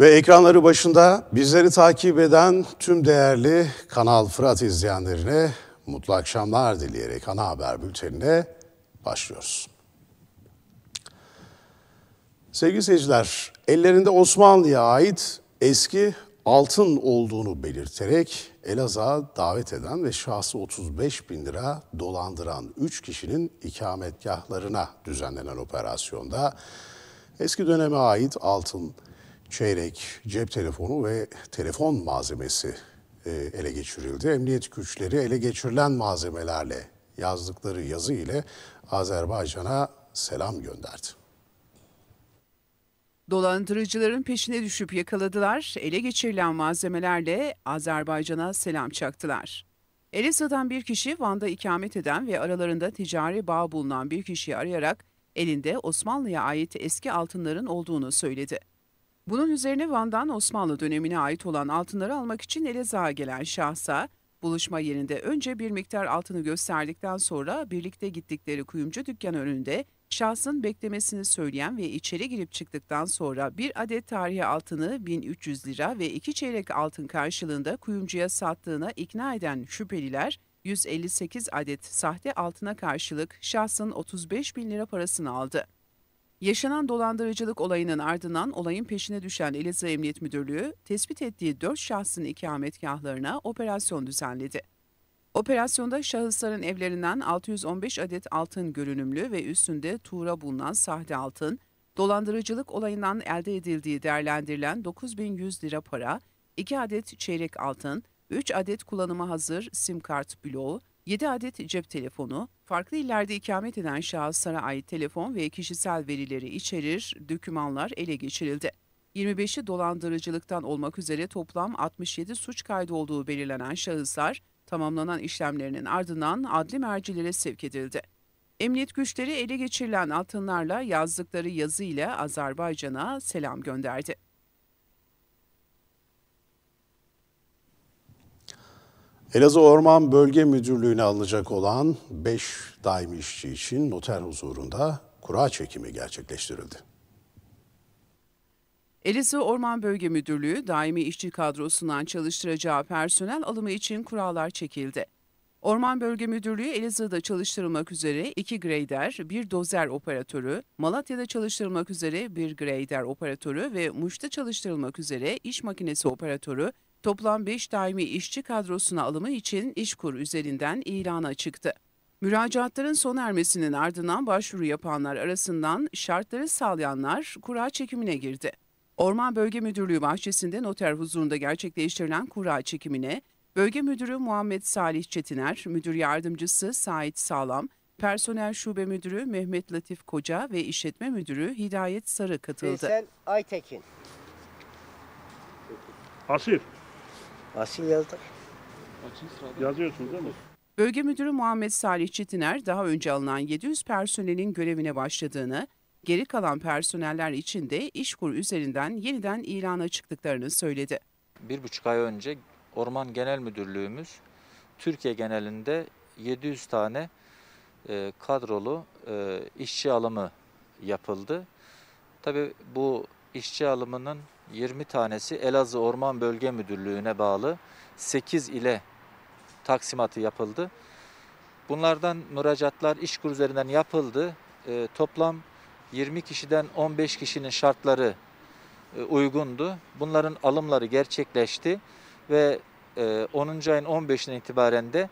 Ve ekranları başında bizleri takip eden tüm değerli Kanal Fırat izleyenlerine mutlu akşamlar dileyerek ana haber bültenine başlıyoruz. Sevgili seyirciler, ellerinde Osmanlı'ya ait eski altın olduğunu belirterek Elazığ'a davet eden ve şahsı 35 bin lira dolandıran 3 kişinin ikametgahlarına düzenlenen operasyonda eski döneme ait altın, çeyrek, cep telefonu ve telefon malzemesi e, ele geçirildi. Emniyet güçleri ele geçirilen malzemelerle yazdıkları yazı ile Azerbaycan'a selam gönderdi. Dolandırıcıların peşine düşüp yakaladılar, ele geçirilen malzemelerle Azerbaycan'a selam çaktılar. Elazığ'dan bir kişi Van'da ikamet eden ve aralarında ticari bağ bulunan bir kişiyi arayarak elinde Osmanlı'ya ait eski altınların olduğunu söyledi. Bunun üzerine Van'dan Osmanlı dönemine ait olan altınları almak için Elazığ'a gelen şahsa, buluşma yerinde önce bir miktar altını gösterdikten sonra birlikte gittikleri kuyumcu dükkan önünde şahsın beklemesini söyleyen ve içeri girip çıktıktan sonra bir adet tarihi altını 1300 lira ve iki çeyrek altın karşılığında kuyumcuya sattığına ikna eden şüpheliler 158 adet sahte altına karşılık şahsın 35 bin lira parasını aldı. Yaşanan dolandırıcılık olayının ardından olayın peşine düşen Elazığ Emniyet Müdürlüğü tespit ettiği 4 şahsın ikametgahlarına operasyon düzenledi. Operasyonda şahısların evlerinden 615 adet altın görünümlü ve üstünde tuğra bulunan sahte altın, dolandırıcılık olayından elde edildiği değerlendirilen 9100 lira para, 2 adet çeyrek altın, 3 adet kullanıma hazır sim kart bloğu, 7 adet cep telefonu, farklı illerde ikamet eden şahıslara ait telefon ve kişisel verileri içerir dokümanlar ele geçirildi. 25'i dolandırıcılıktan olmak üzere toplam 67 suç kaydı olduğu belirlenen şahıslar, tamamlanan işlemlerinin ardından adli mercilere sevk edildi. Emniyet güçleri ele geçirilen altınlarla yazdıkları yazı ile Azerbaycan'a selam gönderdi. Elazığ Orman Bölge Müdürlüğü'ne alınacak olan 5 daimi işçi için noter huzurunda kura çekimi gerçekleştirildi. Elazığ Orman Bölge Müdürlüğü daimi işçi kadrosundan çalıştıracağı personel alımı için kurallar çekildi. Orman Bölge Müdürlüğü Elazığ'da çalıştırılmak üzere iki grader, bir dozer operatörü, Malatya'da çalıştırılmak üzere bir grader operatörü ve Muş'ta çalıştırılmak üzere iş makinesi operatörü toplam 5 daimi işçi kadrosuna alımı için İşkur üzerinden ilana çıktı. Müracaatların sona ermesinin ardından başvuru yapanlar arasından şartları sağlayanlar kura çekimine girdi. Orman Bölge Müdürlüğü bahçesinde noter huzurunda gerçekleştirilen kura çekimine Bölge Müdürü Muhammed Salih Çetiner, Müdür Yardımcısı Sait Sağlam, Personel Şube Müdürü Mehmet Latif Koca ve İşletme Müdürü Hidayet Sarı katıldı. Veysel Aytekin. Asil. Asil yazdık. Yazıyorsunuz değil mi? Bölge Müdürü Muhammed Salih Çetiner daha önce alınan 700 personelin görevine başladığını, geri kalan personeller için de İşkur üzerinden yeniden ilana çıktıklarını söyledi. Bir buçuk ay önce Orman Genel Müdürlüğümüz Türkiye genelinde 700 tane e, kadrolu e, işçi alımı yapıldı. Tabi bu işçi alımının 20 tanesi Elazığ Orman Bölge Müdürlüğü'ne bağlı 8 ile taksimatı yapıldı. Bunlardan müracaatlar İşkur üzerinden yapıldı. E, toplam 20 kişiden 15 kişinin şartları e, uygundu. Bunların alımları gerçekleşti ve e, 10. ayın 15'inden itibaren de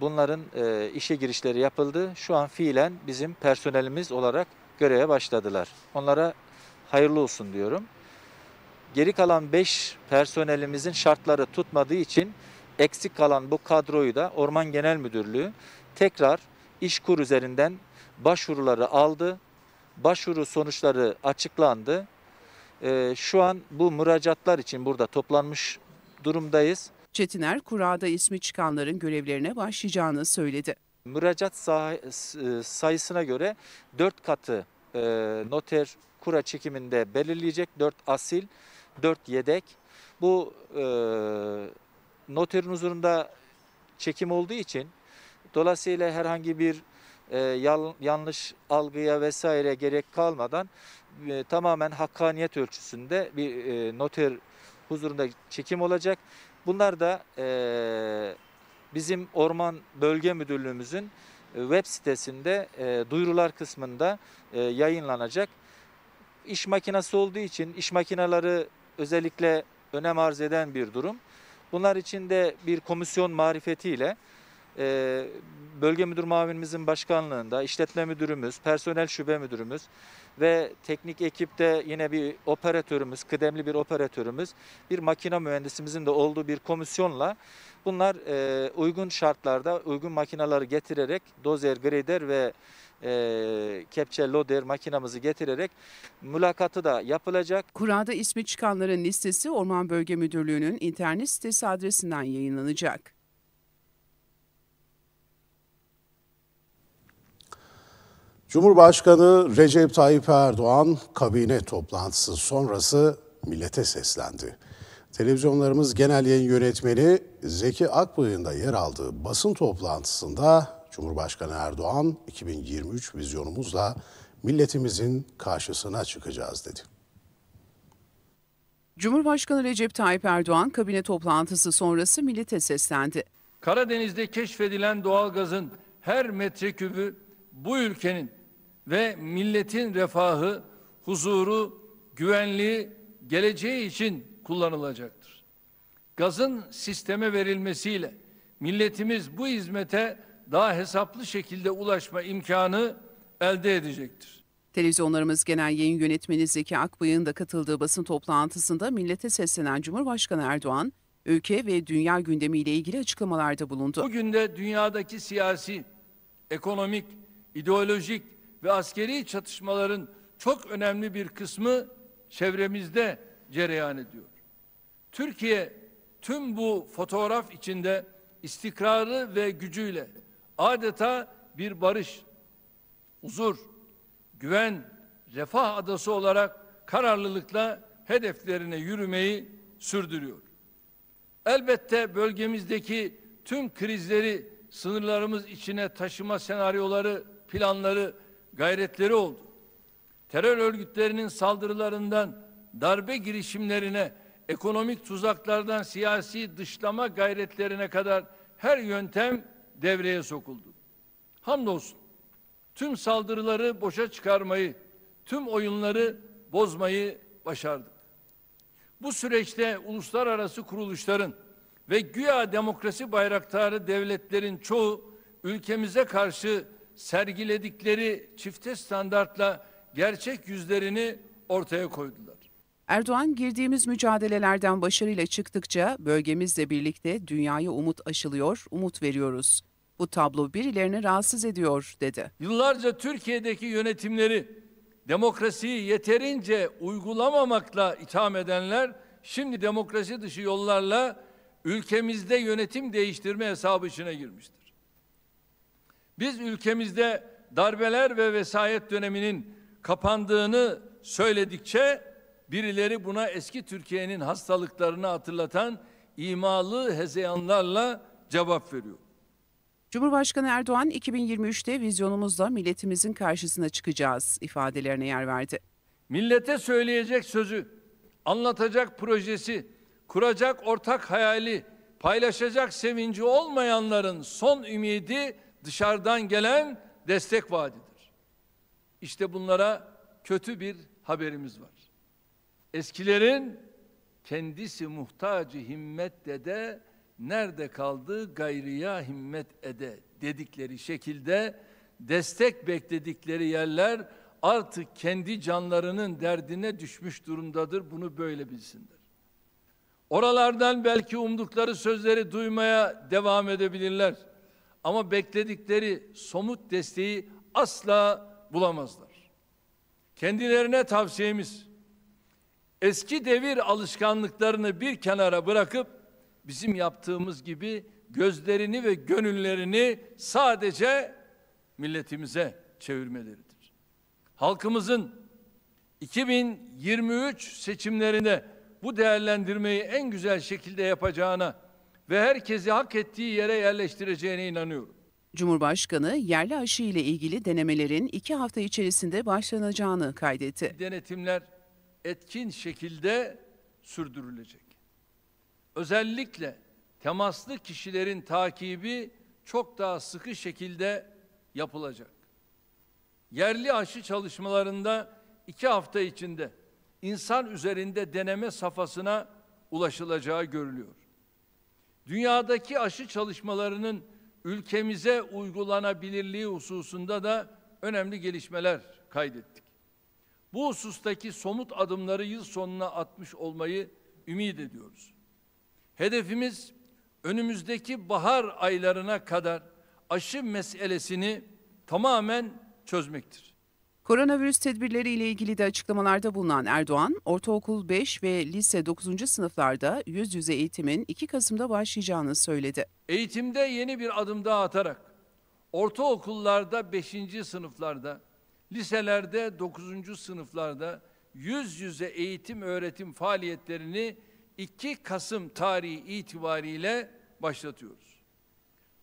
bunların e, işe girişleri yapıldı. Şu an fiilen bizim personelimiz olarak göreve başladılar. Onlara hayırlı olsun diyorum. Geri kalan 5 personelimizin şartları tutmadığı için eksik kalan bu kadroyu da Orman Genel Müdürlüğü tekrar İşkur üzerinden başvuruları aldı. Başvuru sonuçları açıklandı. Ee, şu an bu müracaatlar için burada toplanmış durumdayız. Çetiner, kurada ismi çıkanların görevlerine başlayacağını söyledi. Müracaat say- sayısına göre 4 katı e, noter kura çekiminde belirleyecek. 4 asil, 4 yedek. Bu e, noterin huzurunda çekim olduğu için dolayısıyla herhangi bir e, yal- yanlış algıya vesaire gerek kalmadan e, tamamen hakkaniyet ölçüsünde bir e, noter huzurunda çekim olacak. Bunlar da e, bizim Orman Bölge Müdürlüğümüzün e, web sitesinde e, duyurular kısmında e, yayınlanacak. İş makinesi olduğu için iş makineleri özellikle önem arz eden bir durum. Bunlar için de bir komisyon marifetiyle e, bölge müdür mavinimizin başkanlığında işletme müdürümüz, personel şube müdürümüz ve teknik ekipte yine bir operatörümüz, kıdemli bir operatörümüz, bir makine mühendisimizin de olduğu bir komisyonla bunlar e, uygun şartlarda uygun makineleri getirerek dozer, grader ve e, kepçe loader makinamızı getirerek mülakatı da yapılacak. Kurada ismi çıkanların listesi Orman Bölge Müdürlüğü'nün internet sitesi adresinden yayınlanacak. Cumhurbaşkanı Recep Tayyip Erdoğan kabine toplantısı sonrası millete seslendi. Televizyonlarımız genel yayın yönetmeni Zeki Akbay'ın da yer aldığı basın toplantısında Cumhurbaşkanı Erdoğan 2023 vizyonumuzla milletimizin karşısına çıkacağız dedi. Cumhurbaşkanı Recep Tayyip Erdoğan kabine toplantısı sonrası millete seslendi. Karadeniz'de keşfedilen doğalgazın her metrekübü bu ülkenin ve milletin refahı, huzuru, güvenliği, geleceği için kullanılacaktır. Gazın sisteme verilmesiyle milletimiz bu hizmete daha hesaplı şekilde ulaşma imkanı elde edecektir. Televizyonlarımız genel yayın yönetmeni Zeki Akbay'ın da katıldığı basın toplantısında millete seslenen Cumhurbaşkanı Erdoğan, ülke ve dünya gündemiyle ilgili açıklamalarda bulundu. Bugün de dünyadaki siyasi, ekonomik, ideolojik ve askeri çatışmaların çok önemli bir kısmı çevremizde cereyan ediyor. Türkiye tüm bu fotoğraf içinde istikrarı ve gücüyle adeta bir barış, huzur, güven, refah adası olarak kararlılıkla hedeflerine yürümeyi sürdürüyor. Elbette bölgemizdeki tüm krizleri sınırlarımız içine taşıma senaryoları, planları, gayretleri oldu. Terör örgütlerinin saldırılarından darbe girişimlerine, ekonomik tuzaklardan siyasi dışlama gayretlerine kadar her yöntem devreye sokuldu. Hamdolsun tüm saldırıları boşa çıkarmayı, tüm oyunları bozmayı başardık. Bu süreçte uluslararası kuruluşların ve güya demokrasi bayraktarı devletlerin çoğu ülkemize karşı sergiledikleri çifte standartla gerçek yüzlerini ortaya koydular. Erdoğan girdiğimiz mücadelelerden başarıyla çıktıkça bölgemizle birlikte dünyaya umut aşılıyor, umut veriyoruz. Bu tablo birilerini rahatsız ediyor dedi. Yıllarca Türkiye'deki yönetimleri demokrasiyi yeterince uygulamamakla itham edenler şimdi demokrasi dışı yollarla ülkemizde yönetim değiştirme hesabı içine girmiştir. Biz ülkemizde darbeler ve vesayet döneminin kapandığını söyledikçe birileri buna eski Türkiye'nin hastalıklarını hatırlatan imalı hezeyanlarla cevap veriyor. Cumhurbaşkanı Erdoğan 2023'te vizyonumuzla milletimizin karşısına çıkacağız ifadelerine yer verdi. Millete söyleyecek sözü, anlatacak projesi, kuracak ortak hayali, paylaşacak sevinci olmayanların son ümidi dışarıdan gelen destek vaadidir. İşte bunlara kötü bir haberimiz var. Eskilerin kendisi muhtacı himmet dede nerede kaldı gayriya himmet ede dedikleri şekilde destek bekledikleri yerler artık kendi canlarının derdine düşmüş durumdadır. Bunu böyle bilsinler. Oralardan belki umdukları sözleri duymaya devam edebilirler. Ama bekledikleri somut desteği asla bulamazlar. Kendilerine tavsiyemiz eski devir alışkanlıklarını bir kenara bırakıp bizim yaptığımız gibi gözlerini ve gönüllerini sadece milletimize çevirmeleridir. Halkımızın 2023 seçimlerinde bu değerlendirmeyi en güzel şekilde yapacağına ve herkesi hak ettiği yere yerleştireceğine inanıyorum. Cumhurbaşkanı yerli aşı ile ilgili denemelerin iki hafta içerisinde başlanacağını kaydetti. Denetimler etkin şekilde sürdürülecek. Özellikle temaslı kişilerin takibi çok daha sıkı şekilde yapılacak. Yerli aşı çalışmalarında iki hafta içinde insan üzerinde deneme safhasına ulaşılacağı görülüyor. Dünyadaki aşı çalışmalarının ülkemize uygulanabilirliği hususunda da önemli gelişmeler kaydettik. Bu husustaki somut adımları yıl sonuna atmış olmayı ümit ediyoruz. Hedefimiz önümüzdeki bahar aylarına kadar aşı meselesini tamamen çözmektir. Koronavirüs tedbirleri ile ilgili de açıklamalarda bulunan Erdoğan, ortaokul 5 ve lise 9. sınıflarda yüz yüze eğitimin 2 Kasım'da başlayacağını söyledi. Eğitimde yeni bir adım daha atarak ortaokullarda 5. sınıflarda, liselerde 9. sınıflarda yüz yüze eğitim öğretim faaliyetlerini 2 Kasım tarihi itibariyle başlatıyoruz.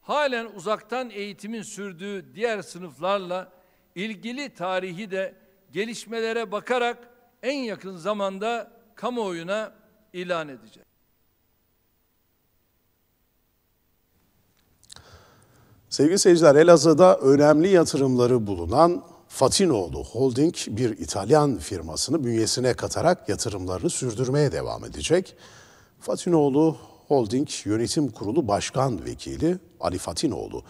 Halen uzaktan eğitimin sürdüğü diğer sınıflarla ilgili tarihi de gelişmelere bakarak en yakın zamanda kamuoyuna ilan edeceğiz. Sevgili seyirciler, Elazığ'da önemli yatırımları bulunan Fatinoğlu Holding bir İtalyan firmasını bünyesine katarak yatırımlarını sürdürmeye devam edecek. Fatinoğlu Holding Yönetim Kurulu Başkan Vekili Ali Fatinoğlu,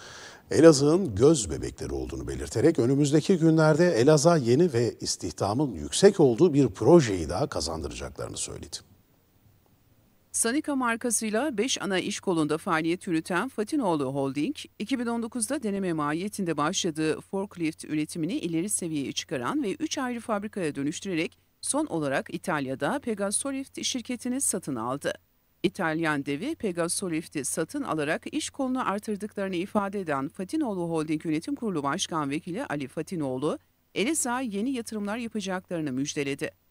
Elazığ'ın göz bebekleri olduğunu belirterek önümüzdeki günlerde Elazığ'a yeni ve istihdamın yüksek olduğu bir projeyi daha kazandıracaklarını söyledi. Sanika markasıyla 5 ana iş kolunda faaliyet yürüten Fatinoğlu Holding, 2019'da deneme mahiyetinde başladığı forklift üretimini ileri seviyeye çıkaran ve 3 ayrı fabrikaya dönüştürerek son olarak İtalya'da Pegasolift şirketini satın aldı. İtalyan devi Pegasolift'i satın alarak iş kolunu artırdıklarını ifade eden Fatinoğlu Holding Yönetim Kurulu Başkan Vekili Ali Fatinoğlu, Elazığ'a yeni yatırımlar yapacaklarını müjdeledi.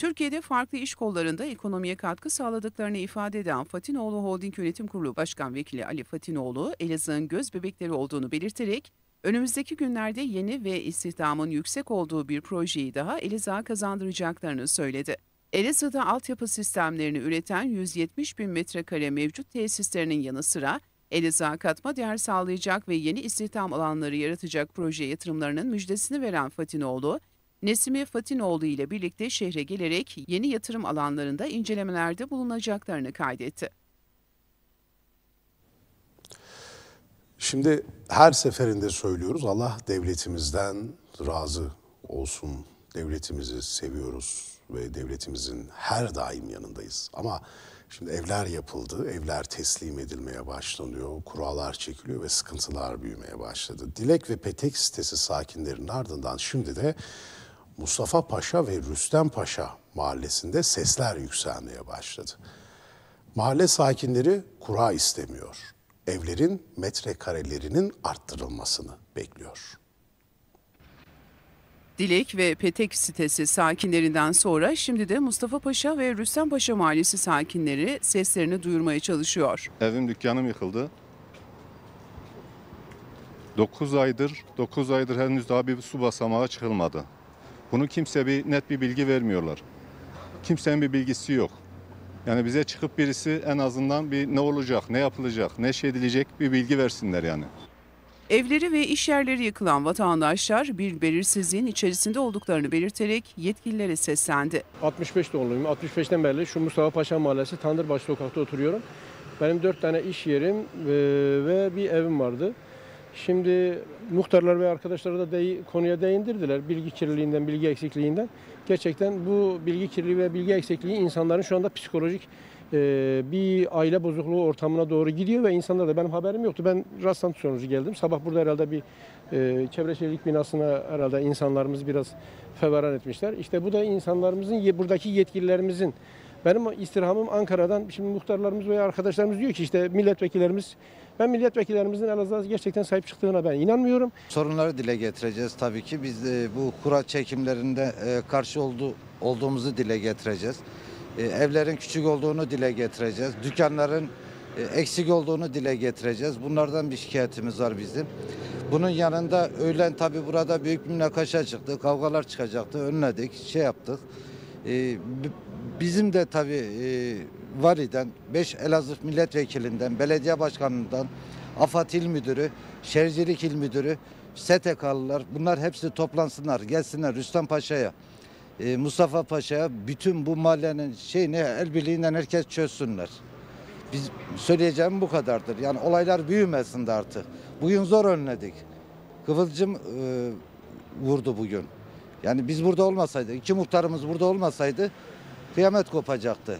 Türkiye'de farklı iş kollarında ekonomiye katkı sağladıklarını ifade eden Fatinoğlu Holding Yönetim Kurulu Başkan Vekili Ali Fatinoğlu, Elazığ'ın göz bebekleri olduğunu belirterek, önümüzdeki günlerde yeni ve istihdamın yüksek olduğu bir projeyi daha Elazığ'a kazandıracaklarını söyledi. Elazığ'da altyapı sistemlerini üreten 170 bin metrekare mevcut tesislerinin yanı sıra Elazığ'a katma değer sağlayacak ve yeni istihdam alanları yaratacak proje yatırımlarının müjdesini veren Fatinoğlu, Nesime Fatinoğlu ile birlikte şehre gelerek yeni yatırım alanlarında incelemelerde bulunacaklarını kaydetti. Şimdi her seferinde söylüyoruz Allah devletimizden razı olsun. Devletimizi seviyoruz ve devletimizin her daim yanındayız. Ama şimdi evler yapıldı, evler teslim edilmeye başlanıyor, kurallar çekiliyor ve sıkıntılar büyümeye başladı. Dilek ve Petek sitesi sakinlerinin ardından şimdi de Mustafa Paşa ve Rüstem Paşa mahallesinde sesler yükselmeye başladı. Mahalle sakinleri kura istemiyor. Evlerin metrekarelerinin arttırılmasını bekliyor. Dilek ve Petek sitesi sakinlerinden sonra şimdi de Mustafa Paşa ve Rüstem Paşa mahallesi sakinleri seslerini duyurmaya çalışıyor. Evim dükkanım yıkıldı. 9 aydır 9 aydır henüz daha bir su basamağı çıkılmadı. Bunu kimse bir net bir bilgi vermiyorlar. Kimsenin bir bilgisi yok. Yani bize çıkıp birisi en azından bir ne olacak, ne yapılacak, ne şey edilecek bir bilgi versinler yani. Evleri ve iş yerleri yıkılan vatandaşlar bir belirsizliğin içerisinde olduklarını belirterek yetkililere seslendi. 65 doğumluyum. 65'ten beri şu Mustafa Paşa Mahallesi Tandırbaşı sokakta oturuyorum. Benim dört tane iş yerim ve bir evim vardı. Şimdi muhtarlar ve arkadaşlar da de, konuya değindirdiler. Bilgi kirliliğinden, bilgi eksikliğinden. Gerçekten bu bilgi kirliliği ve bilgi eksikliği insanların şu anda psikolojik e, bir aile bozukluğu ortamına doğru gidiyor ve insanlar da benim haberim yoktu. Ben rastlantı sonucu geldim. Sabah burada herhalde bir e, çevre şehirlik binasına herhalde insanlarımız biraz feveran etmişler. İşte bu da insanlarımızın, buradaki yetkililerimizin benim istirhamım Ankara'dan. Şimdi muhtarlarımız veya arkadaşlarımız diyor ki işte milletvekillerimiz ben milletvekillerimizin Elazığ'a gerçekten sahip çıktığına ben inanmıyorum. Sorunları dile getireceğiz tabii ki. Biz de bu kura çekimlerinde e, karşı oldu, olduğumuzu dile getireceğiz. E, Evlerin küçük olduğunu dile getireceğiz. Dükkanların e, eksik olduğunu dile getireceğiz. Bunlardan bir şikayetimiz var bizim. Bunun yanında öğlen tabii burada büyük bir münakaşa çıktı. Kavgalar çıkacaktı. Önledik, şey yaptık. E, bizim de tabii e, Vari'den, 5 Elazığ milletvekilinden, belediye başkanından, AFAD İl Müdürü, Şehircilik İl Müdürü, STK'lılar bunlar hepsi toplansınlar, gelsinler Rüstem Paşa'ya, e, Mustafa Paşa'ya bütün bu mahallenin şeyini el birliğiyle herkes çözsünler. Biz söyleyeceğim bu kadardır. Yani olaylar büyümesin de artık. Bugün zor önledik. Kıvılcım e, vurdu bugün. Yani biz burada olmasaydı, iki muhtarımız burada olmasaydı kıyamet kopacaktı.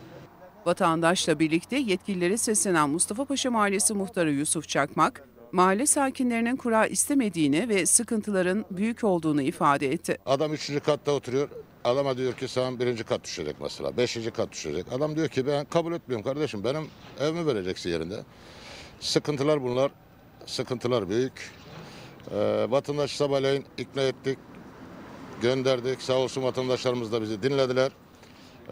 Vatandaşla birlikte yetkililere seslenen Mustafa Paşa Mahallesi muhtarı Yusuf Çakmak, mahalle sakinlerinin kura istemediğini ve sıkıntıların büyük olduğunu ifade etti. Adam üçüncü katta oturuyor. Adama diyor ki sana birinci kat düşecek mesela. Beşinci kat düşecek. Adam diyor ki ben kabul etmiyorum kardeşim. Benim evimi vereceksin yerinde. Sıkıntılar bunlar. Sıkıntılar büyük. Ee, vatandaş sabahleyin ikna ettik. Gönderdik. Sağ olsun vatandaşlarımız da bizi dinlediler.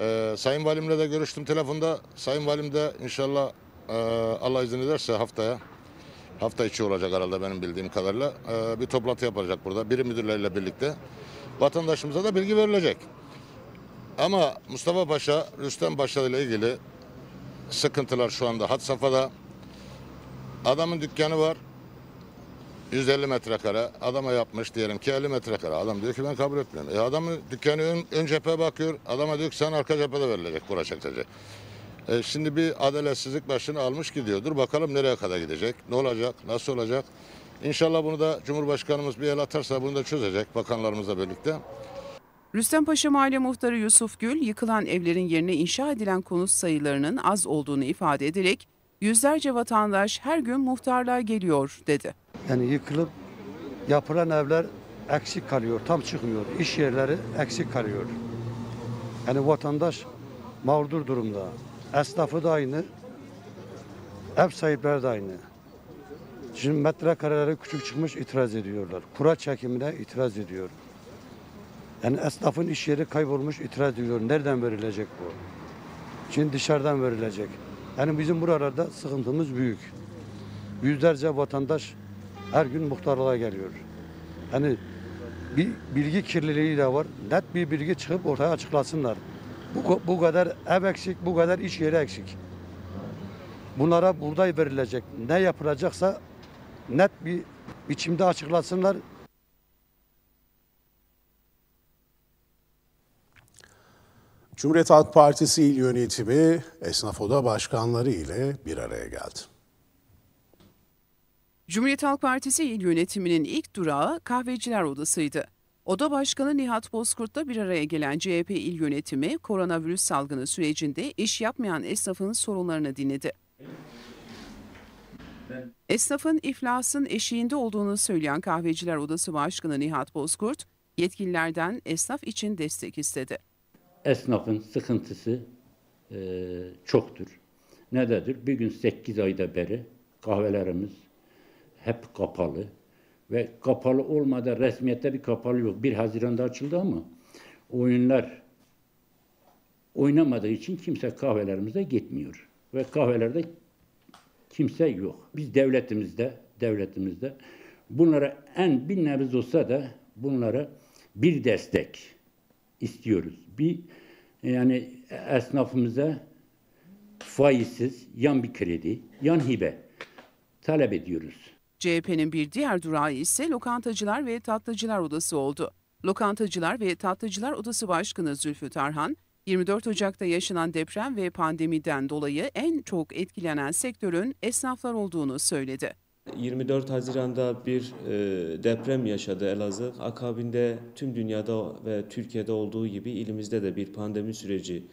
Ee, Sayın Valimle de görüştüm telefonda. Sayın Valim de inşallah e, Allah izin ederse haftaya hafta içi olacak herhalde benim bildiğim kadarıyla e, bir toplantı yapacak burada. Biri müdürleriyle birlikte. Vatandaşımıza da bilgi verilecek. Ama Mustafa Paşa, Rüstem Paşa ile ilgili sıkıntılar şu anda had safhada. Adamın dükkanı var. 150 metrekare. Adama yapmış diyelim ki 50 metrekare. Adam diyor ki ben kabul etmiyorum. E adamın dükkanı ön, ön cephe bakıyor. Adama diyor ki sen arka cephede verilecek kura çekilecek. E şimdi bir adaletsizlik başını almış gidiyor. Dur bakalım nereye kadar gidecek? Ne olacak? Nasıl olacak? İnşallah bunu da Cumhurbaşkanımız bir el atarsa bunu da çözecek bakanlarımızla birlikte. Rüstempaşa Mahalle Muhtarı Yusuf Gül, yıkılan evlerin yerine inşa edilen konut sayılarının az olduğunu ifade ederek, yüzlerce vatandaş her gün muhtarlığa geliyor dedi. Yani yıkılıp yapılan evler eksik kalıyor, tam çıkmıyor. İş yerleri eksik kalıyor. Yani vatandaş mağdur durumda. Esnafı da aynı, ev sahipleri de aynı. Şimdi metrekareleri küçük çıkmış itiraz ediyorlar. Kura çekimine itiraz ediyor. Yani esnafın iş yeri kaybolmuş itiraz ediyor. Nereden verilecek bu? Şimdi dışarıdan verilecek. Yani bizim buralarda sıkıntımız büyük. Yüzlerce vatandaş her gün muhtarlığa geliyor. Yani bir bilgi kirliliği de var. Net bir bilgi çıkıp ortaya açıklasınlar. Bu, bu kadar ev eksik, bu kadar iş yeri eksik. Bunlara buğday verilecek. Ne yapılacaksa net bir biçimde açıklasınlar. Cumhuriyet Halk Partisi il yönetimi esnaf oda başkanları ile bir araya geldi. Cumhuriyet Halk Partisi il yönetiminin ilk durağı Kahveciler Odası'ydı. Oda Başkanı Nihat Bozkurt'la bir araya gelen CHP il yönetimi koronavirüs salgını sürecinde iş yapmayan esnafın sorunlarını dinledi. Esnafın iflasın eşiğinde olduğunu söyleyen Kahveciler Odası Başkanı Nihat Bozkurt, yetkililerden esnaf için destek istedi. Esnafın sıkıntısı e, çoktur. Nededir? Bir gün 8 ayda beri kahvelerimiz hep kapalı ve kapalı olmadan resmiyette bir kapalı yok. 1 Haziran'da açıldı ama oyunlar oynamadığı için kimse kahvelerimize gitmiyor. Ve kahvelerde kimse yok. Biz devletimizde, devletimizde bunlara en bir nebze olsa da bunlara bir destek istiyoruz. Bir yani esnafımıza faizsiz yan bir kredi, yan hibe talep ediyoruz. CHP'nin bir diğer durağı ise Lokantacılar ve Tatlıcılar Odası oldu. Lokantacılar ve Tatlıcılar Odası Başkanı Zülfü Tarhan, 24 Ocak'ta yaşanan deprem ve pandemiden dolayı en çok etkilenen sektörün esnaflar olduğunu söyledi. 24 Haziran'da bir e, deprem yaşadı Elazığ. Akabinde tüm dünyada ve Türkiye'de olduğu gibi ilimizde de bir pandemi süreci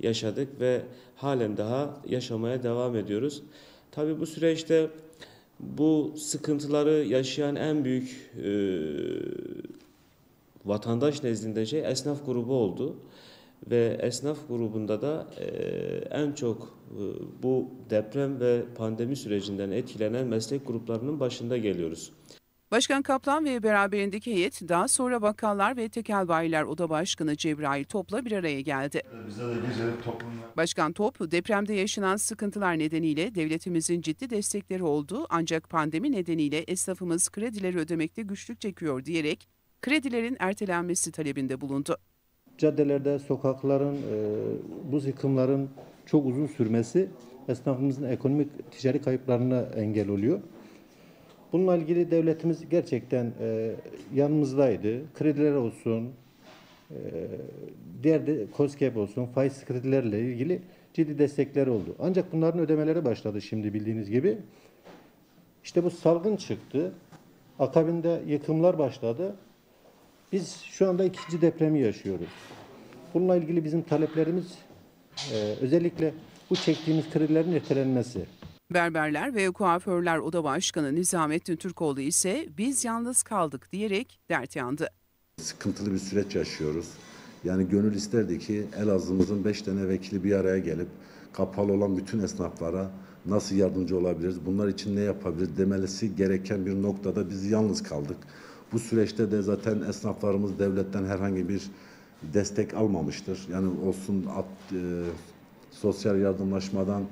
yaşadık ve halen daha yaşamaya devam ediyoruz. Tabii bu süreçte bu sıkıntıları yaşayan en büyük e, vatandaş nezdinde şey esnaf grubu oldu. Ve esnaf grubunda da e, en çok e, bu deprem ve pandemi sürecinden etkilenen meslek gruplarının başında geliyoruz. Başkan Kaplan ve beraberindeki heyet daha sonra Bakkallar ve Tekel Bayiler Oda Başkanı Cebrail Top'la bir araya geldi. Başkan Top, depremde yaşanan sıkıntılar nedeniyle devletimizin ciddi destekleri oldu ancak pandemi nedeniyle esnafımız kredileri ödemekte güçlük çekiyor diyerek kredilerin ertelenmesi talebinde bulundu. caddelerde, sokakların, e, bu yıkımların çok uzun sürmesi esnafımızın ekonomik ticari kayıplarına engel oluyor. Bununla ilgili devletimiz gerçekten e, yanımızdaydı. Krediler olsun, e, diğer de COSGAP olsun, faiz kredilerle ilgili ciddi destekler oldu. Ancak bunların ödemeleri başladı şimdi bildiğiniz gibi. İşte bu salgın çıktı. Akabinde yıkımlar başladı. Biz şu anda ikinci depremi yaşıyoruz. Bununla ilgili bizim taleplerimiz e, özellikle bu çektiğimiz kredilerin ertelenmesi. Berberler ve Kuaförler Oda Başkanı Nizamettin Türkoğlu ise biz yalnız kaldık diyerek dert yandı. sıkıntılı bir süreç yaşıyoruz. Yani gönül isterdi ki Elazığ'ımızın beş tane vekili bir araya gelip kapalı olan bütün esnaflara nasıl yardımcı olabiliriz, bunlar için ne yapabiliriz demelisi gereken bir noktada biz yalnız kaldık. Bu süreçte de zaten esnaflarımız devletten herhangi bir destek almamıştır. Yani olsun at, e, sosyal yardımlaşmadan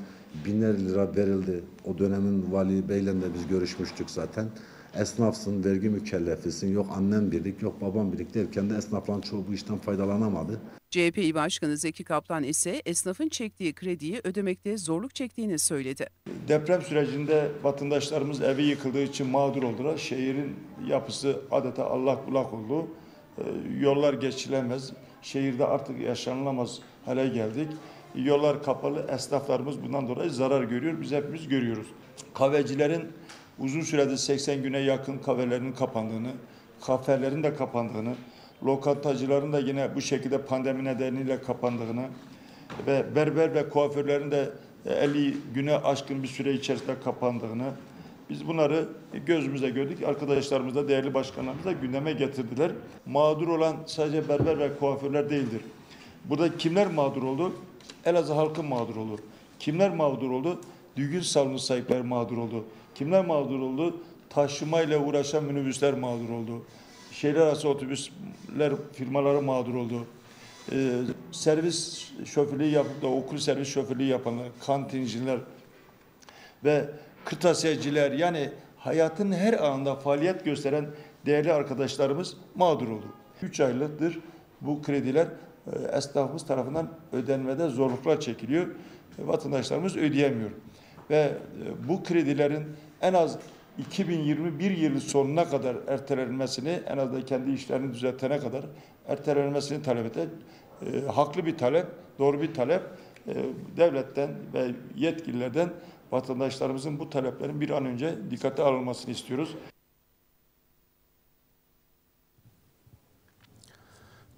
binler lira verildi. O dönemin vali beyle de biz görüşmüştük zaten. Esnafsın, vergi mükellefisin, yok annem birlik, yok babam birlik derken de esnafların çoğu bu işten faydalanamadı. CHP İl Başkanı Zeki Kaplan ise esnafın çektiği krediyi ödemekte zorluk çektiğini söyledi. deprem sürecinde vatandaşlarımız evi yıkıldığı için mağdur oldular. Şehrin yapısı adeta allak bullak oldu. Ee, Yollar geçilemez. Şehirde artık yaşanılamaz hale geldik. Yollar kapalı. Esnaflarımız bundan dolayı zarar görüyor. Biz hepimiz görüyoruz. Kahvecilerin uzun süredir 80 güne yakın kahvelerinin kapandığını, kafelerin de kapandığını, lokantacıların da yine bu şekilde pandemi nedeniyle kapandığını ve berber ve kuaförlerin de 50 güne aşkın bir süre içerisinde kapandığını biz bunları gözümüze gördük. Arkadaşlarımız da değerli başkanlarımız da gündeme getirdiler. Mağdur olan sadece berber ve kuaförler değildir. Burada kimler mağdur oldu? Elazığ halkı mağdur olur. Kimler mağdur oldu? Düğün salonu sahipleri mağdur oldu. Kimler mağdur oldu? Taşımayla uğraşan minibüsler mağdur oldu. Şehirler arası otobüsler firmaları mağdur oldu. Ee, servis şoförlüğü yapıp da okul servis şoförlüğü yapanlar, kantinciler ve kırtasiyeciler yani hayatın her anında faaliyet gösteren değerli arkadaşlarımız mağdur oldu. 3 aylıktır bu krediler esnafımız tarafından ödenmede zorluklar çekiliyor. E, Vatandaşlarımız ödeyemiyor. Ve e, bu kredilerin en az 2021 yılı sonuna kadar ertelenmesini, en azından kendi işlerini düzeltene kadar ertelenmesini talep eden e, haklı bir talep, doğru bir talep. E, devletten ve yetkililerden vatandaşlarımızın bu taleplerin bir an önce dikkate alınmasını istiyoruz.